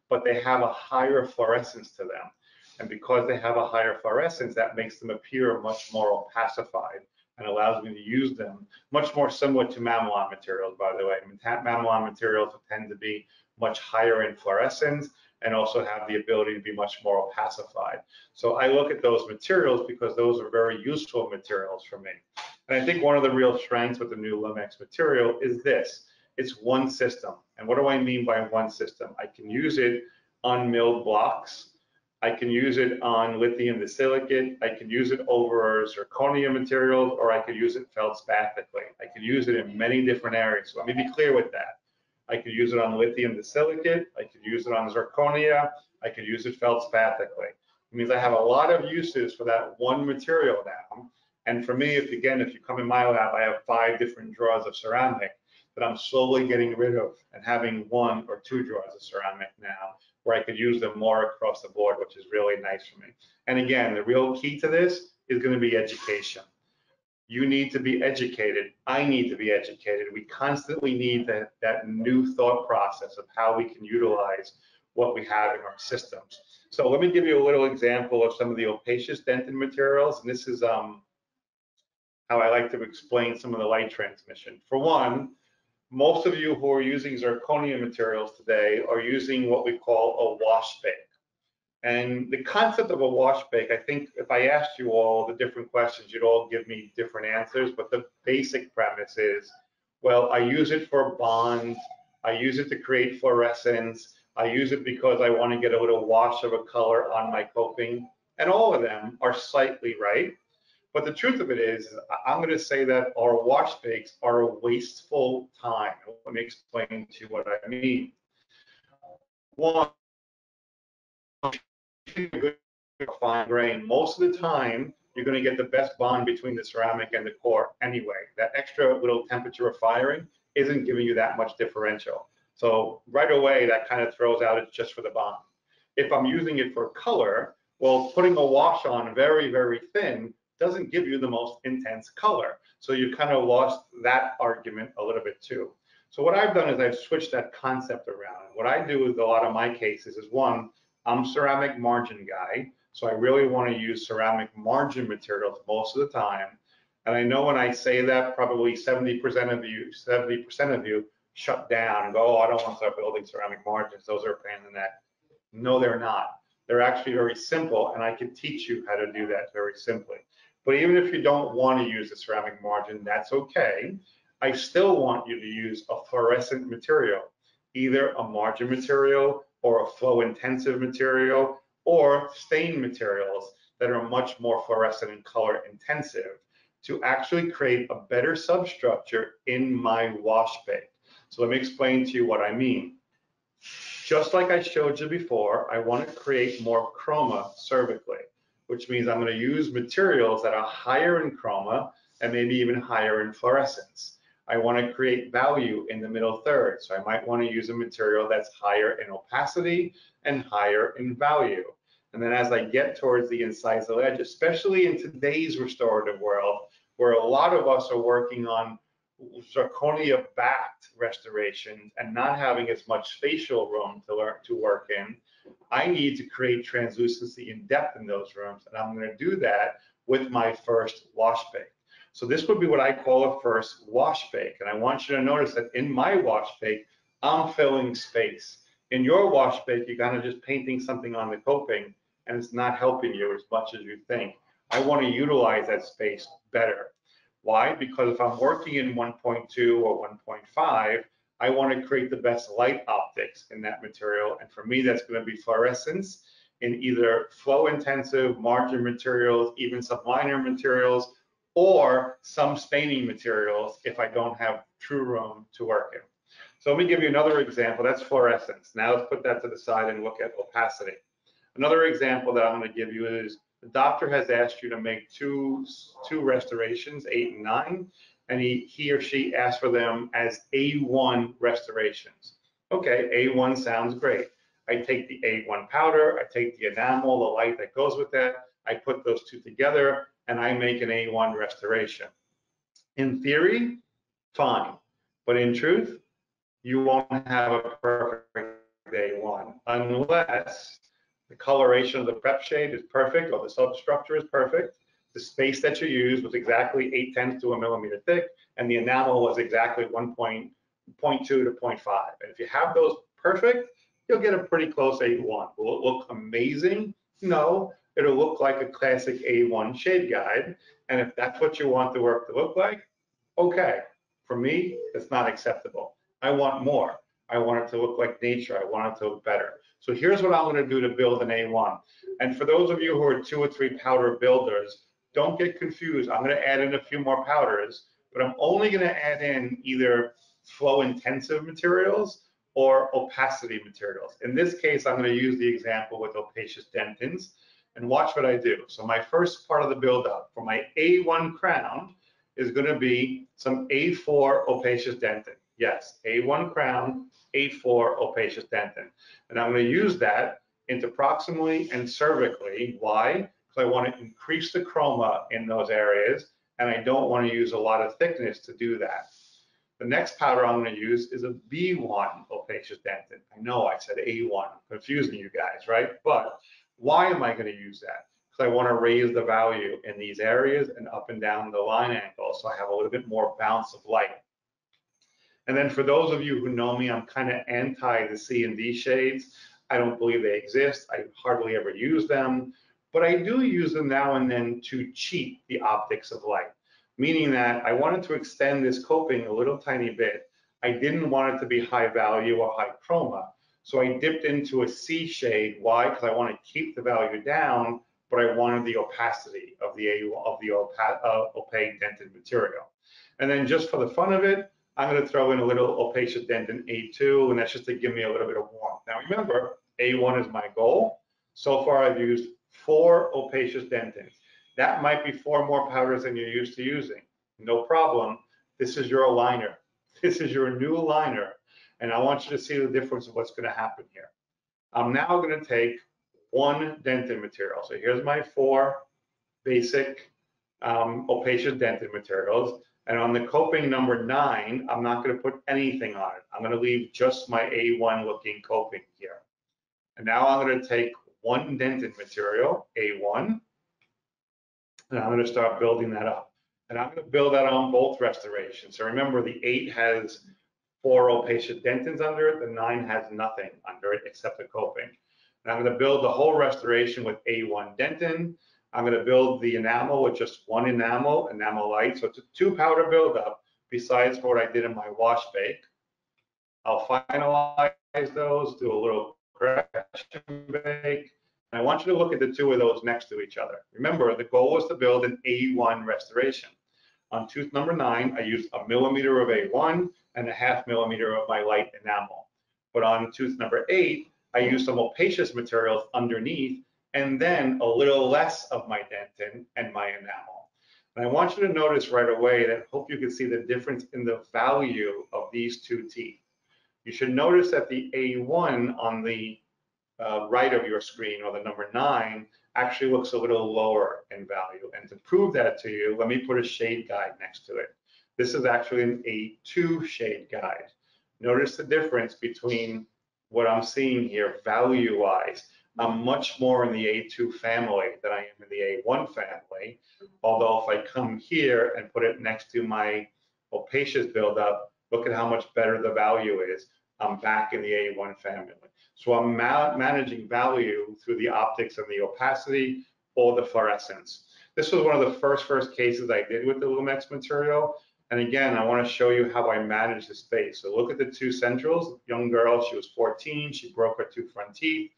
B: but they have a higher fluorescence to them. And because they have a higher fluorescence, that makes them appear much more opacified and allows me to use them much more similar to Mamelon materials, by the way. Mamelon materials tend to be much higher in fluorescence and also have the ability to be much more opacified. So I look at those materials because those are very useful materials for me. And I think one of the real strengths with the new Lumex material is this. It's one system. And what do I mean by one system? I can use it on milled blocks I can use it on lithium disilicate. I can use it over zirconia materials, or I could use it feldspathically. I can use it in many different areas. So let me be clear with that. I could use it on lithium disilicate. I could use it on zirconia. I could use it feldspathically. It means I have a lot of uses for that one material now. And for me, if again, if you come in my lab, I have five different drawers of ceramic that I'm slowly getting rid of and having one or two drawers of ceramic now where I could use them more across the board, which is really nice for me. And again, the real key to this is going to be education. You need to be educated. I need to be educated. We constantly need that, that new thought process of how we can utilize what we have in our systems. So let me give you a little example of some of the opacious dentin materials. And this is um, how I like to explain some of the light transmission. For one, most of you who are using zirconia materials today are using what we call a wash bake. And the concept of a wash bake, I think if I asked you all the different questions, you'd all give me different answers. But the basic premise is, well, I use it for bonds. I use it to create fluorescence. I use it because I want to get a little wash of a color on my coping. And all of them are slightly right. But the truth of it is, I'm going to say that our wash bakes are a wasteful time. Let me explain to you what I mean. One, fine grain. Most of the time, you're going to get the best bond between the ceramic and the core anyway. That extra little temperature of firing isn't giving you that much differential. So right away, that kind of throws out it's just for the bond. If I'm using it for color, well, putting a wash on very, very thin doesn't give you the most intense color. So you kind of lost that argument a little bit too. So what I've done is I've switched that concept around. What I do with a lot of my cases is one, I'm ceramic margin guy. So I really want to use ceramic margin materials most of the time. And I know when I say that, probably 70% of you, 70% of you shut down and go, oh, I don't want to start building ceramic margins. Those are a pain in the neck. No, they're not. They're actually very simple, and I can teach you how to do that very simply. But even if you don't want to use a ceramic margin, that's okay. I still want you to use a fluorescent material, either a margin material or a flow intensive material or stain materials that are much more fluorescent and color intensive to actually create a better substructure in my wash bake. So let me explain to you what I mean. Just like I showed you before, I want to create more chroma cervically which means I'm going to use materials that are higher in chroma and maybe even higher in fluorescence. I want to create value in the middle third. So I might want to use a material that's higher in opacity and higher in value. And then as I get towards the incisal edge, especially in today's restorative world, where a lot of us are working on zirconia backed restorations and not having as much facial room to learn to work in, I need to create translucency and depth in those rooms, and I'm going to do that with my first wash bake. So this would be what I call a first wash bake. And I want you to notice that in my wash bake, I'm filling space. In your wash bake, you're kind of just painting something on the coping and it's not helping you as much as you think. I want to utilize that space better. Why? Because if I'm working in 1.2 or 1.5, I want to create the best light optics in that material. And for me, that's going to be fluorescence in either flow intensive, margin materials, even some liner materials, or some staining materials if I don't have true room to work in. So let me give you another example. That's fluorescence. Now let's put that to the side and look at opacity. Another example that I'm going to give you is the doctor has asked you to make two, two restorations, eight and nine, and he, he or she asks for them as A1 restorations. Okay, A1 sounds great. I take the A1 powder, I take the enamel, the light that goes with that, I put those two together, and I make an A1 restoration. In theory, fine. But in truth, you won't have a perfect A1 unless the coloration of the prep shade is perfect or the substructure is perfect. The space that you use was exactly 8 tenths to a millimeter thick, and the enamel was exactly 1.2 to 0.5. And if you have those perfect, you'll get a pretty close A1. Will it look amazing? No, it'll look like a classic A1 shade guide. And if that's what you want the work to look like, okay. For me, it's not acceptable. I want more. I want it to look like nature. I want it to look better. So here's what I'm going to do to build an A1. And for those of you who are two or three powder builders, don't get confused. I'm going to add in a few more powders, but I'm only going to add in either flow intensive materials or opacity materials. In this case, I'm going to use the example with opacious dentins and watch what I do. So my first part of the build up for my A1 crown is going to be some A4 opacious dentin. Yes, A1 crown, A4 opacious dentin. And I'm going to use that interproximally and cervically. Why? Because I want to increase the chroma in those areas, and I don't want to use a lot of thickness to do that. The next powder I'm going to use is a B1 opacious dentin. I know I said A1, confusing you guys, right? But why am I going to use that? Because I want to raise the value in these areas and up and down the line angle, so I have a little bit more bounce of light. And then for those of you who know me, I'm kind of anti the C and D shades. I don't believe they exist. I hardly ever use them, but I do use them now and then to cheat the optics of light meaning that I wanted to extend this coping a little tiny bit. I didn't want it to be high value or high chroma. So I dipped into a C shade. Why? Because I want to keep the value down, but I wanted the opacity of the of the opa uh, opaque dented material. And then just for the fun of it, I'm going to throw in a little opacious dentin A2, and that's just to give me a little bit of warmth. Now remember, A1 is my goal. So far, I've used four opacious dentins. That might be four more powders than you're used to using. No problem. This is your aligner. This is your new aligner. And I want you to see the difference of what's going to happen here. I'm now going to take one dentin material. So here's my four basic um, dentin materials. And on the coping number nine, I'm not going to put anything on it. I'm going to leave just my A1 looking coping here. And now I'm going to take one dentin material, A1, and I'm going to start building that up. And I'm going to build that on both restorations. So remember, the eight has four opacious dentins under it. The nine has nothing under it except the coping. And I'm going to build the whole restoration with A1 dentin. I'm going to build the enamel with just one enamel, enamel light. So it's a two powder buildup besides what I did in my wash bake. I'll finalize those, do a little bake, I want you to look at the two of those next to each other. Remember, the goal was to build an A1 restoration. On tooth number nine, I used a millimeter of A1 and a half millimeter of my light enamel. But on tooth number eight, I used some opacious materials underneath and then a little less of my dentin and my enamel. And I want you to notice right away that hope you can see the difference in the value of these two teeth. You should notice that the A1 on the uh, right of your screen or the number nine actually looks a little lower in value. And to prove that to you, let me put a shade guide next to it. This is actually an A2 shade guide. Notice the difference between what I'm seeing here value-wise. I'm much more in the A2 family than I am in the A1 family. Although if I come here and put it next to my opacious buildup, look at how much better the value is. I'm back in the A1 family. So I'm ma managing value through the optics and the opacity or the fluorescence. This was one of the first first cases I did with the Lumex material. And again, I want to show you how I manage the space. So look at the two centrals. Young girl, she was 14. She broke her two front teeth.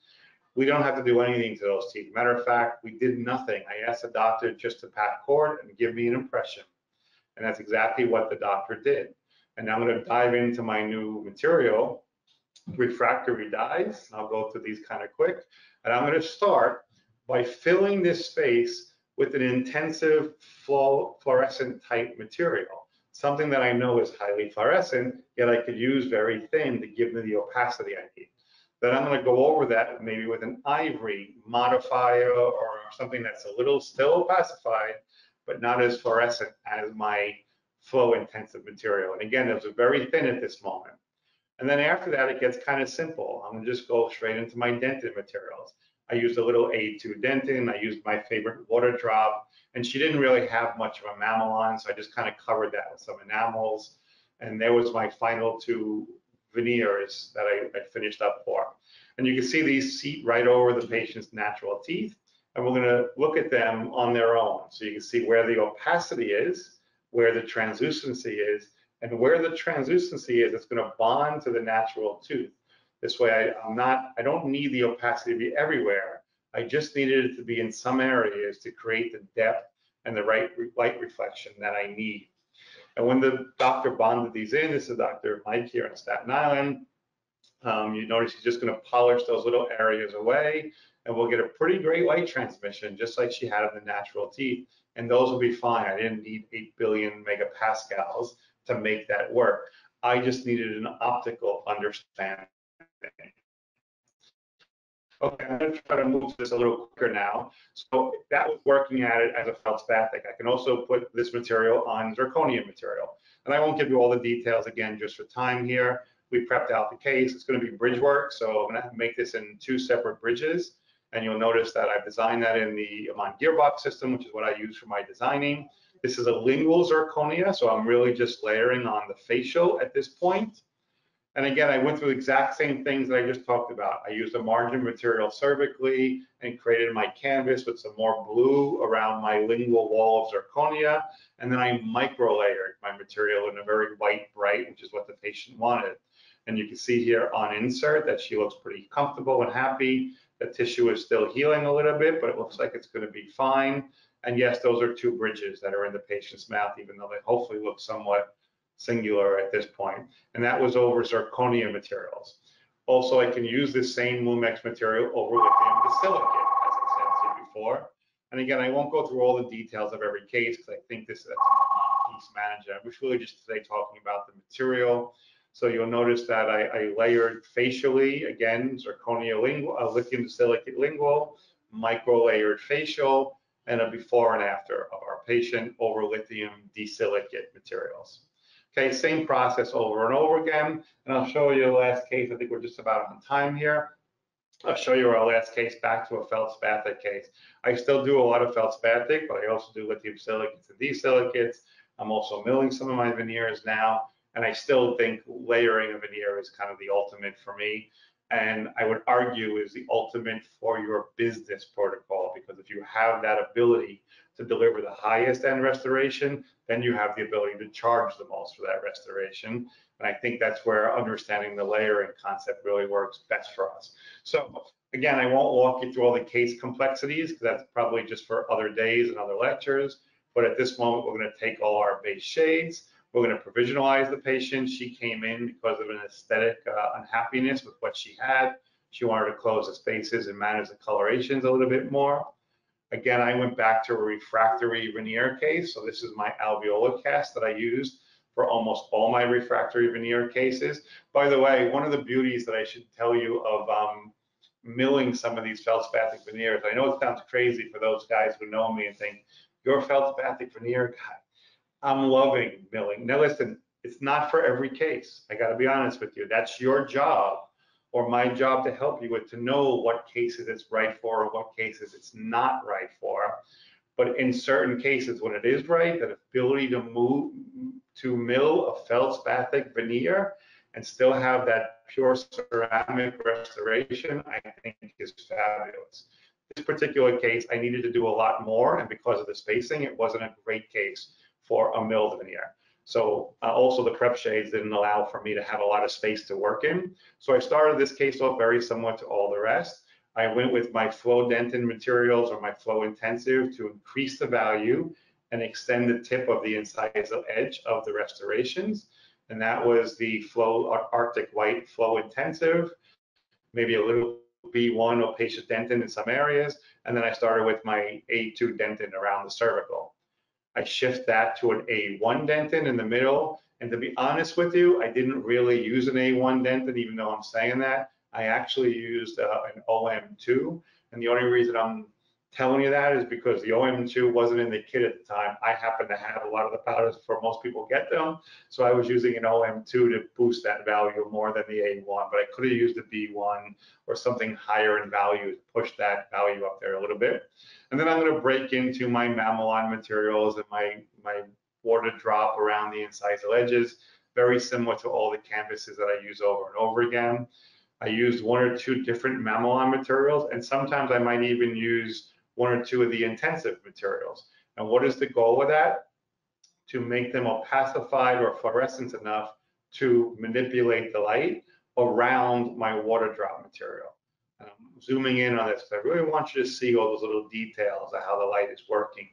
B: We don't have to do anything to those teeth. Matter of fact, we did nothing. I asked the doctor just to pat cord and give me an impression. And that's exactly what the doctor did. And I'm going to dive into my new material, refractory dies. I'll go through these kind of quick. And I'm going to start by filling this space with an intensive fluorescent type material, something that I know is highly fluorescent, yet I could use very thin to give me the opacity I need. Then I'm going to go over that maybe with an ivory modifier or something that's a little still opacified, but not as fluorescent as my flow intensive material. And again, it was very thin at this moment. And then after that, it gets kind of simple. I'm gonna just go straight into my dentin materials. I used a little A2 dentin. I used my favorite water drop. And she didn't really have much of a mamelon, so I just kind of covered that with some enamels. And there was my final two veneers that I, I finished up for. And you can see these seat right over the patient's natural teeth. And we're gonna look at them on their own. So you can see where the opacity is, where the translucency is, and where the translucency is, it's gonna bond to the natural tooth. This way I, I'm not, I don't need the opacity to be everywhere. I just needed it to be in some areas to create the depth and the right light reflection that I need. And when the doctor bonded these in, this is Dr. Mike here in Staten Island, um, you notice he's just gonna polish those little areas away and we'll get a pretty great light transmission, just like she had in the natural teeth. And those will be fine. I didn't need 8 billion megapascals to make that work. I just needed an optical understanding. Okay, I'm going to try to move this a little quicker now. So that was working at it as a feldspathic. I can also put this material on zirconium material. And I won't give you all the details again just for time here. We prepped out the case. It's going to be bridge work. So I'm going to make this in two separate bridges. And you'll notice that I've designed that in the Amann Girrbach system, which is what I use for my designing. This is a lingual zirconia, so I'm really just layering on the facial at this point. And again, I went through the exact same things that I just talked about. I used a margin material cervically and created my canvas with some more blue around my lingual wall of zirconia. And then I micro layered my material in a very white bright, which is what the patient wanted. And you can see here on insert that she looks pretty comfortable and happy. The tissue is still healing a little bit, but it looks like it's going to be fine. And yes, those are two bridges that are in the patient's mouth, even though they hopefully look somewhat singular at this point. And that was over zirconia materials. Also, I can use this same Lumex material over lithium disilicate, as I said to you before. And again, I won't go through all the details of every case because I think this is a piece manager. I was really just today talking about the material so you'll notice that I, I layered facially, again, zirconia lingual, uh, lithium silicate lingual, micro layered facial, and a before and after of our patient over lithium disilicate materials. Okay, same process over and over again. And I'll show you the last case. I think we're just about on time here. I'll show you our last case back to a feldspathic case. I still do a lot of feldspathic, but I also do lithium silicates and disilicates. I'm also milling some of my veneers now. And I still think layering a veneer is kind of the ultimate for me. And I would argue is the ultimate for your business protocol, because if you have that ability to deliver the highest end restoration, then you have the ability to charge the most for that restoration. And I think that's where understanding the layering concept really works best for us. So again, I won't walk you through all the case complexities because that's probably just for other days and other lectures. But at this moment, we're going to take all our base shades we're going to provisionalize the patient. She came in because of an aesthetic uh, unhappiness with what she had. She wanted to close the spaces and manage the colorations a little bit more. Again, I went back to a refractory veneer case. So this is my alveolar cast that I used for almost all my refractory veneer cases. By the way, one of the beauties that I should tell you of um, milling some of these feldspathic veneers, I know it sounds crazy for those guys who know me and think, you're a feldspathic veneer guy. I'm loving milling. Now listen, it's not for every case. I got to be honest with you. That's your job or my job to help you with to know what cases it's right for or what cases it's not right for. But in certain cases, when it is right, that ability to move to mill a feldspathic veneer and still have that pure ceramic restoration, I think is fabulous. This particular case, I needed to do a lot more, and because of the spacing, it wasn't a great case for a milled veneer. So uh, also the prep shades didn't allow for me to have a lot of space to work in. So I started this case off very similar to all the rest. I went with my flow dentin materials or my flow intensive to increase the value and extend the tip of the incisal edge of the restorations. And that was the flow Arctic White flow intensive, maybe a little B1 opacious dentin in some areas. And then I started with my A2 dentin around the cervical. I shift that to an A1 dentin in the middle. And to be honest with you, I didn't really use an A1 dentin, even though I'm saying that. I actually used uh, an OM2. And the only reason I'm telling you that is because the OM2 wasn't in the kit at the time. I happen to have a lot of the powders before most people get them. So I was using an OM2 to boost that value more than the A1, but I could have used a B1 or something higher in value to push that value up there a little bit. And then I'm going to break into my mamelon materials and my, my water drop around the incisal edges, very similar to all the canvases that I use over and over again. I used one or two different mamelon materials, and sometimes I might even use one or two of the intensive materials. And what is the goal with that? To make them opacified or fluorescent enough to manipulate the light around my water drop material. And I'm zooming in on this because I really want you to see all those little details of how the light is working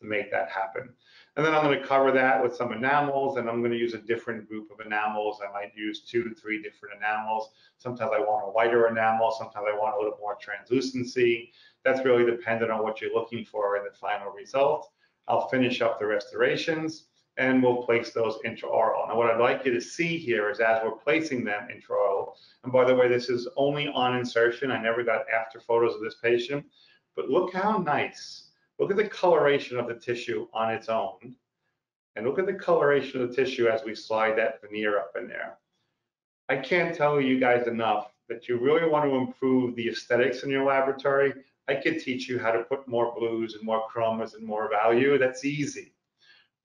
B: to make that happen. And then I'm going to cover that with some enamels, and I'm going to use a different group of enamels. I might use two, three different enamels. Sometimes I want a whiter enamel, sometimes I want a little more translucency. That's really dependent on what you're looking for in the final result. I'll finish up the restorations and we'll place those intraoral. Now what I'd like you to see here is as we're placing them intraoral, and by the way, this is only on insertion. I never got after photos of this patient, but look how nice. Look at the coloration of the tissue on its own. And look at the coloration of the tissue as we slide that veneer up in there. I can't tell you guys enough that you really want to improve the aesthetics in your laboratory. I could teach you how to put more blues and more chromas and more value. That's easy.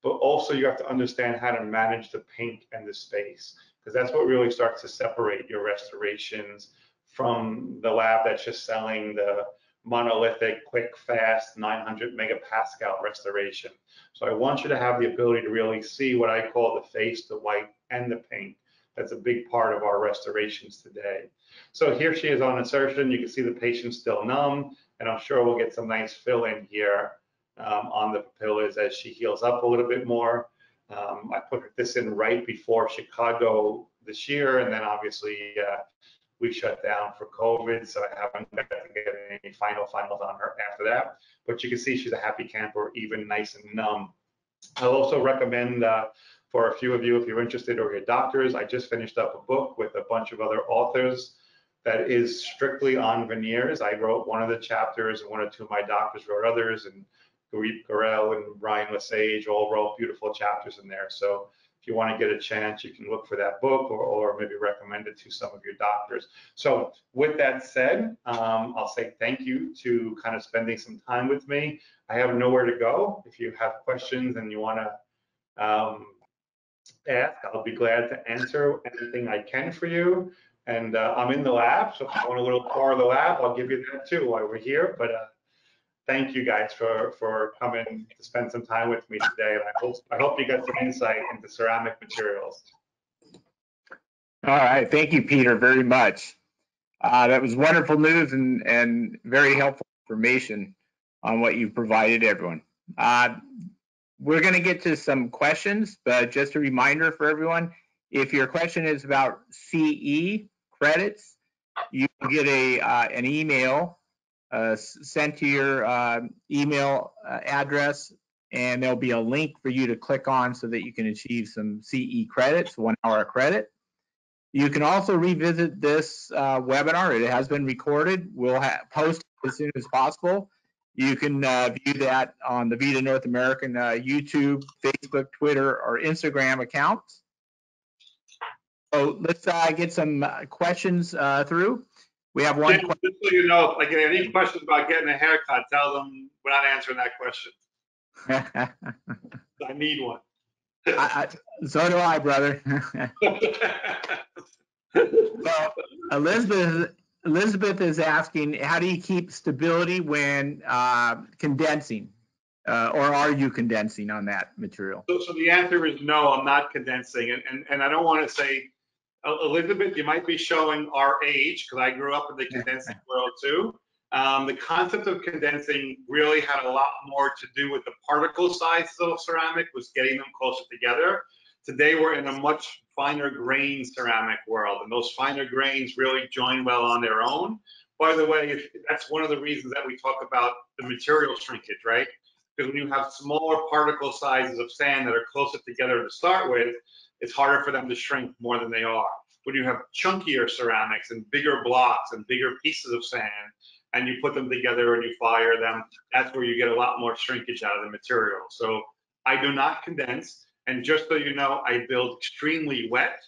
B: But also you have to understand how to manage the pink and the space because that's what really starts to separate your restorations from the lab that's just selling the monolithic, quick, fast, 900 megapascal restoration. So I want you to have the ability to really see what I call the face, the white, and the pink. That's a big part of our restorations today. So here she is on insertion. You can see the patient still numb and I'm sure we'll get some nice fill in here um, on the papillas as she heals up a little bit more. Um, I put this in right before Chicago this year, and then obviously uh, we shut down for COVID, so I haven't got to get any final finals on her after that. But you can see she's a happy camper, even nice and numb. I'll also recommend uh, for a few of you, if you're interested or your doctors, I just finished up a book with a bunch of other authors that is strictly on veneers. I wrote one of the chapters, and one or two of my doctors wrote others, and Galip Gürel and Brian Lesage all wrote beautiful chapters in there. So if you want to get a chance, you can look for that book or, or maybe recommend it to some of your doctors. So with that said, um, I'll say thank you to kind of spending some time with me. I have nowhere to go. If you have questions and you want to um, ask, I'll be glad to answer anything I can for you. And uh, I'm in the lab, so if you want a little tour of the lab, I'll give you that too while we're here. But uh, thank you guys for for coming to spend some time with me today. And I hope I hope you got some insight into ceramic materials.
A: All right, thank you, Peter, very much. Uh, that was wonderful news and and very helpful information on what you've provided everyone. Uh, we're going to get to some questions, but just a reminder for everyone, if your question is about CE credits, you get a uh, an email uh, sent to your uh, email uh, address, and there'll be a link for you to click on so that you can achieve some CE credits, one hour credit. You can also revisit this uh, webinar. It has been recorded. We'll post as soon as possible. You can uh, view that on the VITA North American YouTube, Facebook, Twitter, or Instagram accounts. So let's uh, get some uh, questions uh, through. We have one.
B: Jim, just so you know, if get any questions about getting a haircut, tell them we're not answering that question. I need one.
A: I, I, so do I, brother. well, Elizabeth Elizabeth is asking, how do you keep stability when uh, condensing, uh, or are you condensing on that material?
B: So, so the answer is no, I'm not condensing. And, and, and I don't want to say, Elizabeth, you might be showing our age because I grew up in the condensing world too. Um, the concept of condensing really had a lot more to do with the particle sizes of ceramic, was getting them closer together. Today we're in a much finer grain ceramic world, and those finer grains really join well on their own. By the way, that's one of the reasons that we talk about the material shrinkage, right? Because when you have smaller particle sizes of sand that are closer together to start with, it's harder for them to shrink more than they are. When you have chunkier ceramics and bigger blocks and bigger pieces of sand, and you put them together and you fire them, that's where you get a lot more shrinkage out of the material. So I do not condense. And just so you know, I build extremely wet.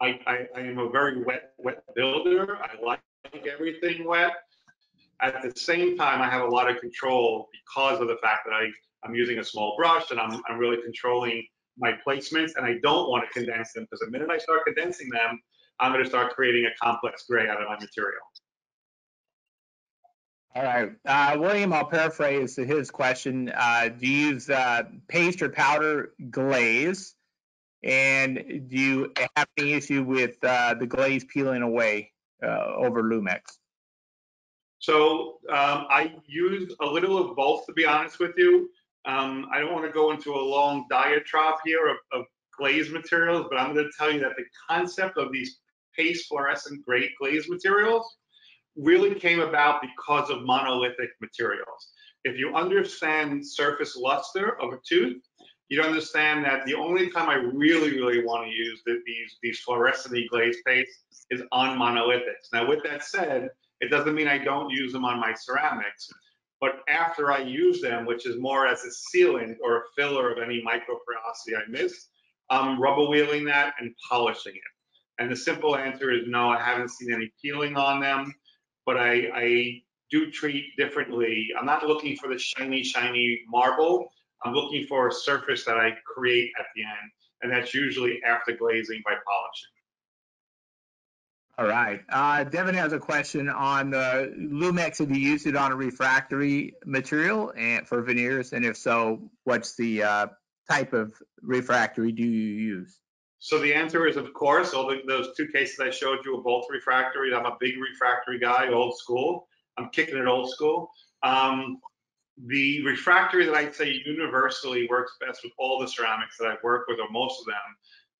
B: I, I, I am a very wet, wet builder. I like everything wet. At the same time, I have a lot of control because of the fact that I, I'm using a small brush and I'm, I'm really controlling my placements and I don't want to condense them because the minute I start condensing them, I'm going to start creating a complex gray out of my material.
A: All right, uh, William, I'll paraphrase his question. Uh, do you use uh, paste or powder glaze? And do you have any issue with uh, the glaze peeling away uh, over Lumex?
B: So um, I use a little of both, to be honest with you. Um, I don't want to go into a long diatribe here of, of glaze materials, but I'm going to tell you that the concept of these paste fluorescent grade glaze materials really came about because of monolithic materials. If you understand surface luster of a tooth, you'd understand that the only time I really, really want to use the, these, these fluorescent glaze pastes is on monolithics. Now, with that said, it doesn't mean I don't use them on my ceramics, but after I use them, which is more as a sealant or a filler of any microporosity I miss, I'm rubber wheeling that and polishing it. And the simple answer is no, I haven't seen any peeling on them but I, I do treat differently. I'm not looking for the shiny, shiny marble. I'm looking for a surface that I create at the end, and that's usually after glazing by polishing.
A: All right. Uh, Devin has a question on the Lumex. Have you used it on a refractory material and for veneers? And if so, what's the uh, type of refractory do you use?
B: So the answer is, of course, all the, those two cases I showed you are both refractory. I'm a big refractory guy, old school. I'm kicking it old school. Um, the refractory that I'd say universally works best with all the ceramics that I've worked with, or most of them,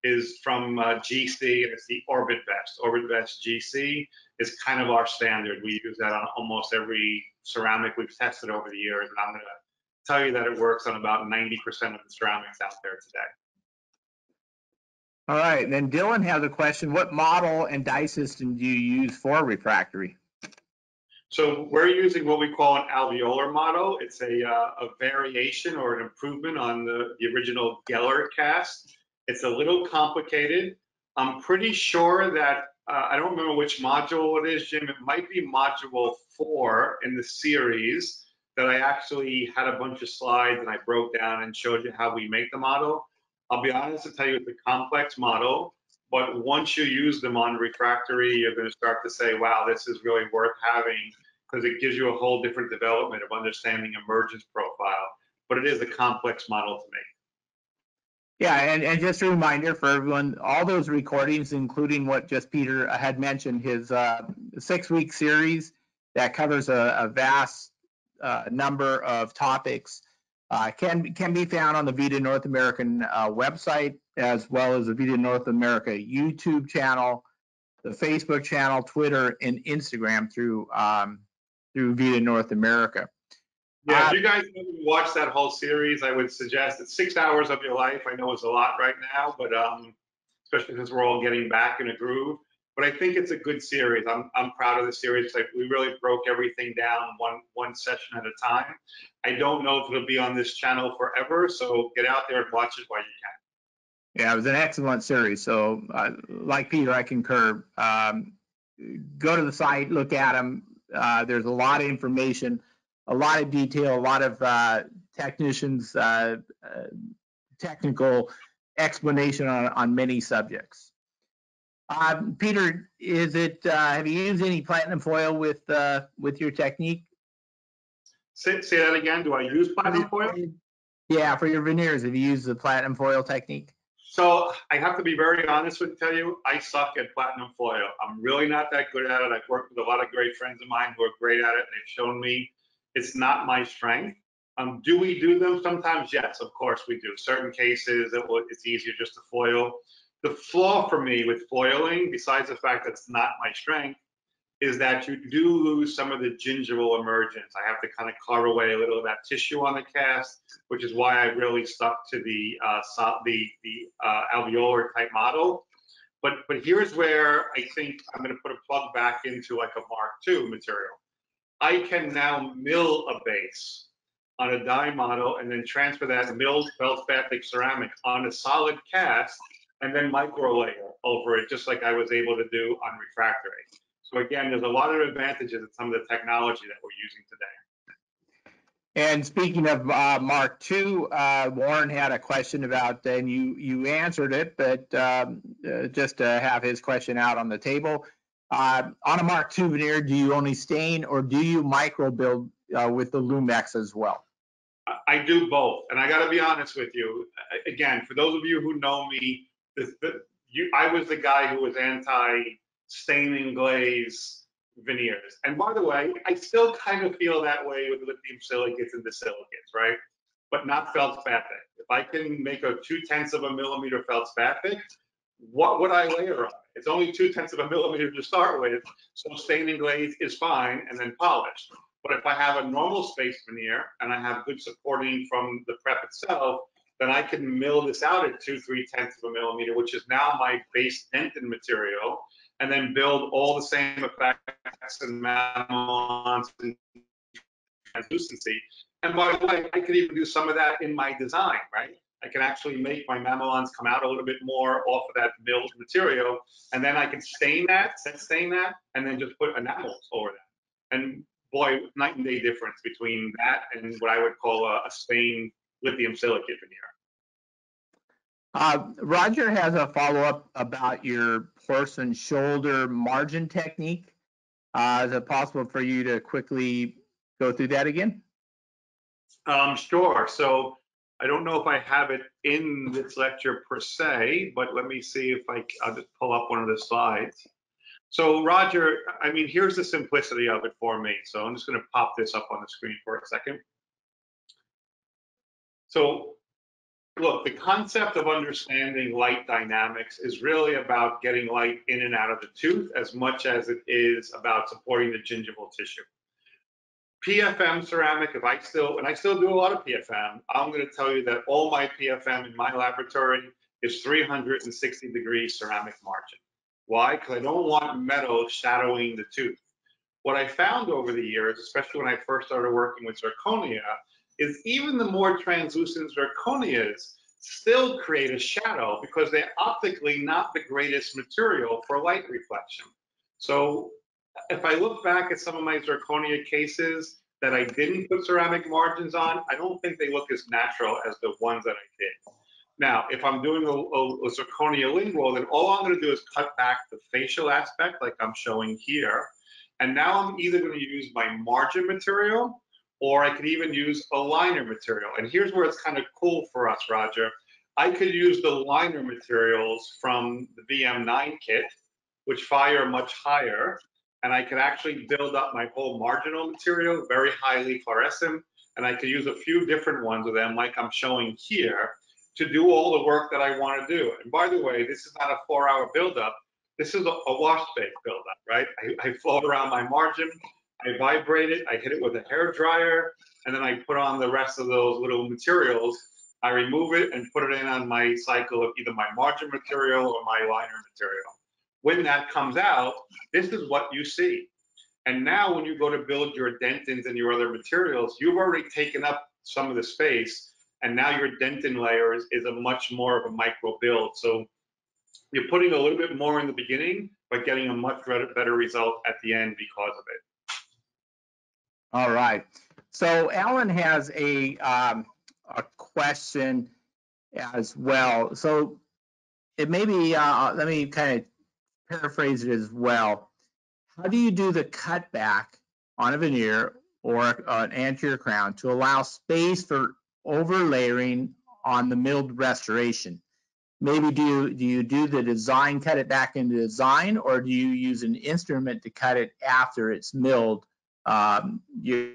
B: is from uh, GC, and it's the Orbit Vest. Orbit Vest GC is kind of our standard. We use that on almost every ceramic we've tested over the years, and I'm going to tell you that it works on about 90% of the ceramics out there today.
A: All right, then Dylan has a question. What model and die system do you use for refractory?
B: So we're using what we call an alveolar model. It's a, uh, a variation or an improvement on the, the original Geller cast. It's a little complicated. I'm pretty sure that, uh, I don't remember which module it is, Jim. It might be module four in the series that I actually had a bunch of slides and I broke down and showed you how we make the model. I'll be honest to tell you, it's a complex model, but once you use them on refractory, you're going to start to say, wow, this is really worth having because it gives you a whole different development of understanding emergence profile. But it is a complex model to make.
A: Yeah, and, and just a reminder for everyone, all those recordings, including what just Peter had mentioned, his uh, six-week series that covers a, a vast uh, number of topics uh, can can be found on the Vita North American uh, website as well as the Vita North America YouTube channel, the Facebook channel, Twitter, and Instagram through um, through Vita North America.
B: Yeah, if you guys haven't watched that whole series, I would suggest it's six hours of your life. I know it's a lot right now, but um, especially because we're all getting back in a groove. But I think it's a good series. I'm, I'm proud of the series. Like we really broke everything down one one session at a time. I don't know if it'll be on this channel forever, so get out there and watch it while you can.
A: Yeah, it was an excellent series. So, uh, like Peter, I concur. Um, go to the site, look at them. Uh, there's a lot of information, a lot of detail, a lot of uh, technicians, uh, uh, technical explanation on, on many subjects. Um, Peter, is it uh, have you used any platinum foil with uh, with your technique?
B: Say, say that again. Do I use platinum foil?
A: Yeah, for your veneers, have you used the platinum foil technique?
B: So I have to be very honest with tell you, I suck at platinum foil. I'm really not that good at it. I've worked with a lot of great friends of mine who are great at it. And they've shown me it's not my strength. Um, do we do them sometimes? Yes, of course we do. Certain cases, it will, it's easier just to foil. The flaw for me with foiling, besides the fact that it's not my strength, is that you do lose some of the gingival emergence. I have to kind of carve away a little of that tissue on the cast, which is why I really stuck to the uh, the, the uh, alveolar type model. But but here's where I think I'm going to put a plug back into like a Mark II material. I can now mill a base on a die model and then transfer that milled feldspathic ceramic on a solid cast and then micro layer over it, just like I was able to do on refractory. So again, there's a lot of advantages in some of the technology that we're using today.
A: And speaking of uh, Mark II, uh, Warren had a question about, and you you answered it, but um, uh, just to have his question out on the table. Uh, on a Mark II veneer, do you only stain or do you micro build uh, with the Lumex as well?
B: I do both, and I got to be honest with you. Again, for those of you who know me, the, the, you, I was the guy who was anti staining glaze veneers. And by the way, I still kind of feel that way with lithium silicates and disilicates, right? But not feldspathic. If I can make a two tenths of a millimeter feldspathic, what would I layer on? It's only two tenths of a millimeter to start with, so staining glaze is fine and then polished. But if I have a normal space veneer and I have good supporting from the prep itself, then I can mill this out at two, three tenths of a millimeter, which is now my base dentin material and then build all the same effects and and translucency. And by the way, I could even do some of that in my design, right? I can actually make my mamelons come out a little bit more off of that milled material, and then I can stain that, set stain that, and then just put enamels over that. And boy, night and day difference between that and what I would call a, a lithium silicate veneer.
A: Uh, Roger has a follow-up about your and shoulder margin technique. Uh, is it possible for you to quickly go through that again?
B: Um, sure. So I don't know if I have it in this lecture per se, but let me see if I, I'll just pull up one of the slides. So Roger, I mean, here's the simplicity of it for me. So I'm just going to pop this up on the screen for a second. So look, the concept of understanding light dynamics is really about getting light in and out of the tooth as much as it is about supporting the gingival tissue. PFM ceramic, if I still, and I still do a lot of PFM, I'm going to tell you that all my PFM in my laboratory is 360 degree ceramic margin. Why? Because I don't want metal shadowing the tooth. What I found over the years, especially when I first started working with zirconia, is even the more translucent zirconias still create a shadow because they're optically not the greatest material for light reflection. So if I look back at some of my zirconia cases that I didn't put ceramic margins on, I don't think they look as natural as the ones that I did. Now, if I'm doing a, a, a zirconia lingual, then all I'm going to do is cut back the facial aspect like I'm showing here. And now I'm either going to use my margin material or I could even use a liner material. And here's where it's kind of cool for us, Roger. I could use the liner materials from the VM9 kit, which fire much higher, and I could actually build up my whole marginal material, very highly fluorescent, and I could use a few different ones of them, like I'm showing here, to do all the work that I want to do. And by the way, this is not a four-hour buildup. This is a, a wash bake buildup, right? I, I float around my margin, I vibrate it, I hit it with a hair dryer, and then I put on the rest of those little materials. I remove it and put it in on my cycle of either my margin material or my liner material. When that comes out, this is what you see. And now when you go to build your dentins and your other materials, you've already taken up some of the space and now your dentin layer is, is a much more of a micro build. So you're putting a little bit more in the beginning, but getting a much better, result at the end because of it.
A: All right. So Alan has a, um, a question as well. So it may be, uh, let me kind of paraphrase it as well. How do you do the cutback on a veneer or an anterior crown to allow space for overlayering on the milled restoration? Maybe do you, do you do the design, cut it back into design, or do you use an instrument to cut it after it's milled? Um, you,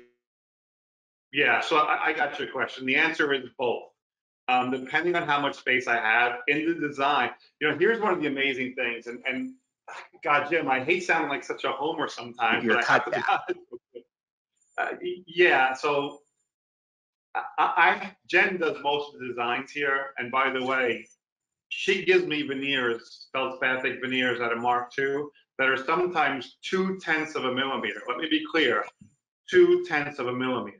B: Yeah, so I, I got your question. The answer is both. Um, depending on how much space I have in the design, you know, here's one of the amazing things, and, and God, Jim, I hate sounding like such a homer sometimes,
A: Your
B: but I have to be
A: cutback.
B: honest with you. Uh, yeah, so I, I, Jen does most of the designs here, and by the way, she gives me veneers, feldspathic veneers at a Mark II that are sometimes two tenths of a millimeter. Let me be clear, two tenths of a millimeter.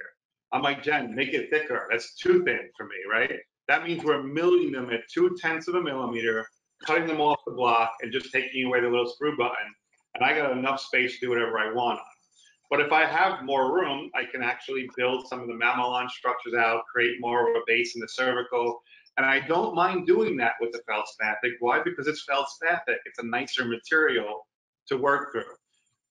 B: I'm like, Jen, make it thicker. That's too thin for me, right? That means we're milling them at two tenths of a millimeter, cutting them off the block and just taking away the little screw button. And I got enough space to do whatever I want on. But if I have more room, I can actually build some of the mamelon structures out, create more of a base in the cervical. And I don't mind doing that with the feldspathic. Why? Because it's feldspathic. It's a nicer material to work through.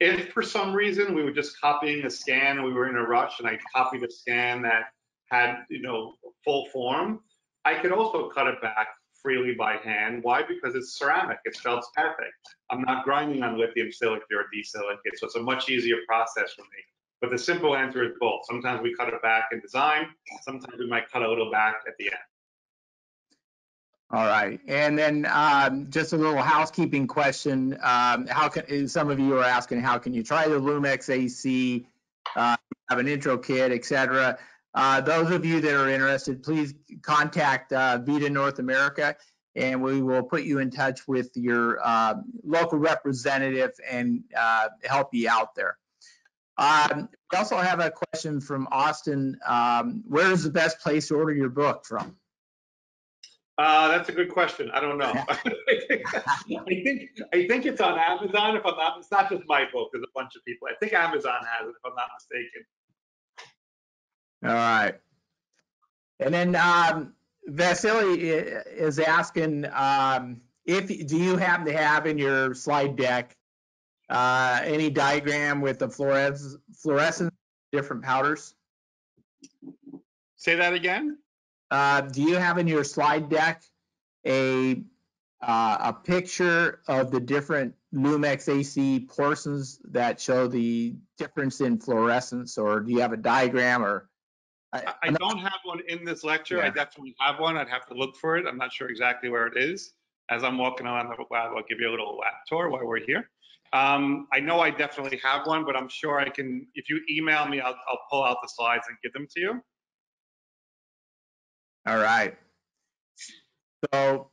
B: If for some reason we were just copying a scan, we were in a rush and I copied a scan that had, you know, full form, I could also cut it back freely by hand. Why? Because it's ceramic, it's feldspathic. I'm not grinding on lithium silicate or disilicate, so it's a much easier process for me. But the simple answer is both. Sometimes we cut it back in design, sometimes we might cut a little back at the end.
A: all right. And then, um, just a little housekeeping question. Um, how can, some of you are asking, how can you try the Lumex AC? Uh, have an intro kit, et cetera. Uh, those of you that are interested, please contact, uh, Vita North America and we will put you in touch with your, uh, local representative and, uh, help you out there. Um, we also have a question from Austin. Um, where is the best place to order your book from?
B: Uh, that's a good question. I don't know. I think, I think it's on Amazon. If I'm not, it's not just my book. There's a bunch of people. I think Amazon has it, if I'm not mistaken.
A: All right. And then um, Vasily is asking um, if do you happen to have in your slide deck uh, any diagram with the fluorescence, fluorescent different powders?
B: Say that again.
A: Uh, do you have in your slide deck a uh, a picture of the different Lumex AC portions that show the difference in fluorescence, or do you have a diagram or?
B: I, I don't have one in this lecture. I definitely have one. I'd have to look for it. I'm not sure exactly where it is. As I'm walking around the lab, I'll give you a little lab tour while we're here. Um, I know I definitely have one, but I'm sure I can, if you email me, I'll, I'll pull out the slides and give them to you.
A: All right. So,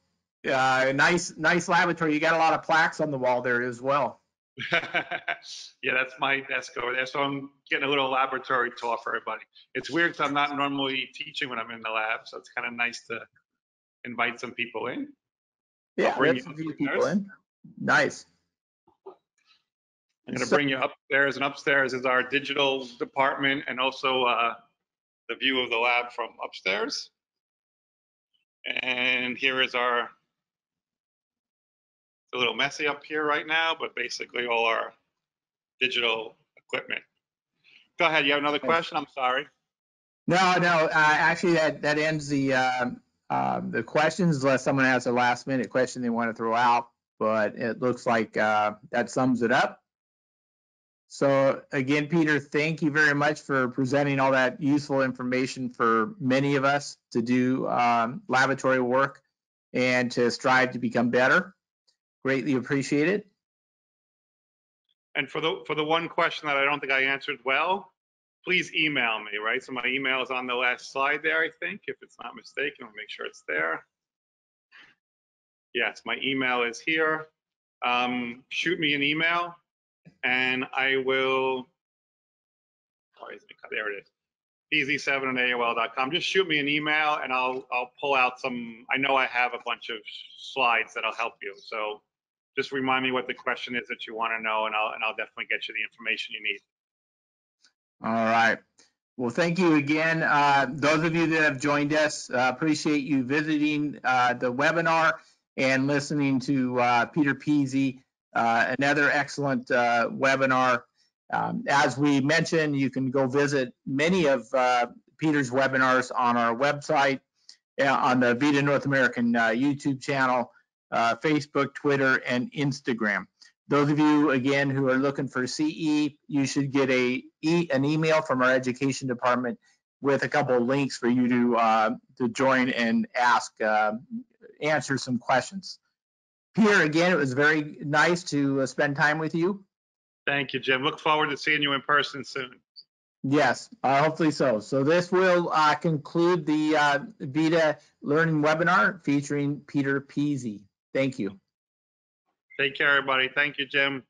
A: uh, nice, nice laboratory. You got a lot of plaques on the wall there as well.
B: yeah, that's my desk over there. So I'm getting a little laboratory tour for everybody. It's weird because I'm not normally teaching when I'm in the lab, so it's kind of nice to invite some people in.
A: Yeah,
B: bring
A: a people in. Nice.
B: I'm going to
A: So-
B: bring you upstairs, and upstairs is our digital department and also uh, the view of the lab from upstairs. And here is our, a little messy up here right now, but basically all our digital equipment. Go ahead, you have another question? I'm sorry.
A: No, no, uh, actually that, that ends the, um, um, the questions unless someone has a last minute question they want to throw out. But it looks like, uh, that sums it up. So again, Peter, thank you very much for presenting all that useful information for many of us to do, um, laboratory work and to strive to become better. Greatly appreciate it.
B: And for the, for the one question that I don't think I answered well, please email me, right? So my email is on the last slide there, I think, if it's not mistaken, I'll make sure it's there. Yes, my email is here. Um, shoot me an email and I will, oh, it's- there it is. pz7 at AOL.com. Just shoot me an email and I'll, I'll pull out some, I know I have a bunch of slides that'll help you. So just remind me what the question is that you want to know and I'll, and I'll definitely get you the information you need.
A: All right. Well, thank you again. Uh, those of you that have joined us, uh, appreciate you visiting uh, the webinar and listening to uh, Peter Pizzi, uh, another excellent uh, webinar. Um, as we mentioned, you can go visit many of Peter's webinars on our website, on the Vita North American YouTube channel, uh, Facebook, Twitter, and Instagram. Those of you, again, who are looking for CE, you should get a e- an email from our education department with a couple of links for you to uh, to join and ask uh, answer some questions. Peter, again, it was very nice to uh, spend time with you.
B: Thank you, Jim. Look forward to seeing you in person soon.
A: Yes, uh, hopefully so. So this will uh, conclude the uh, Vita Learning webinar featuring Peter Pizzi. Thank you.
B: Take care, everybody. Thank you, Jim.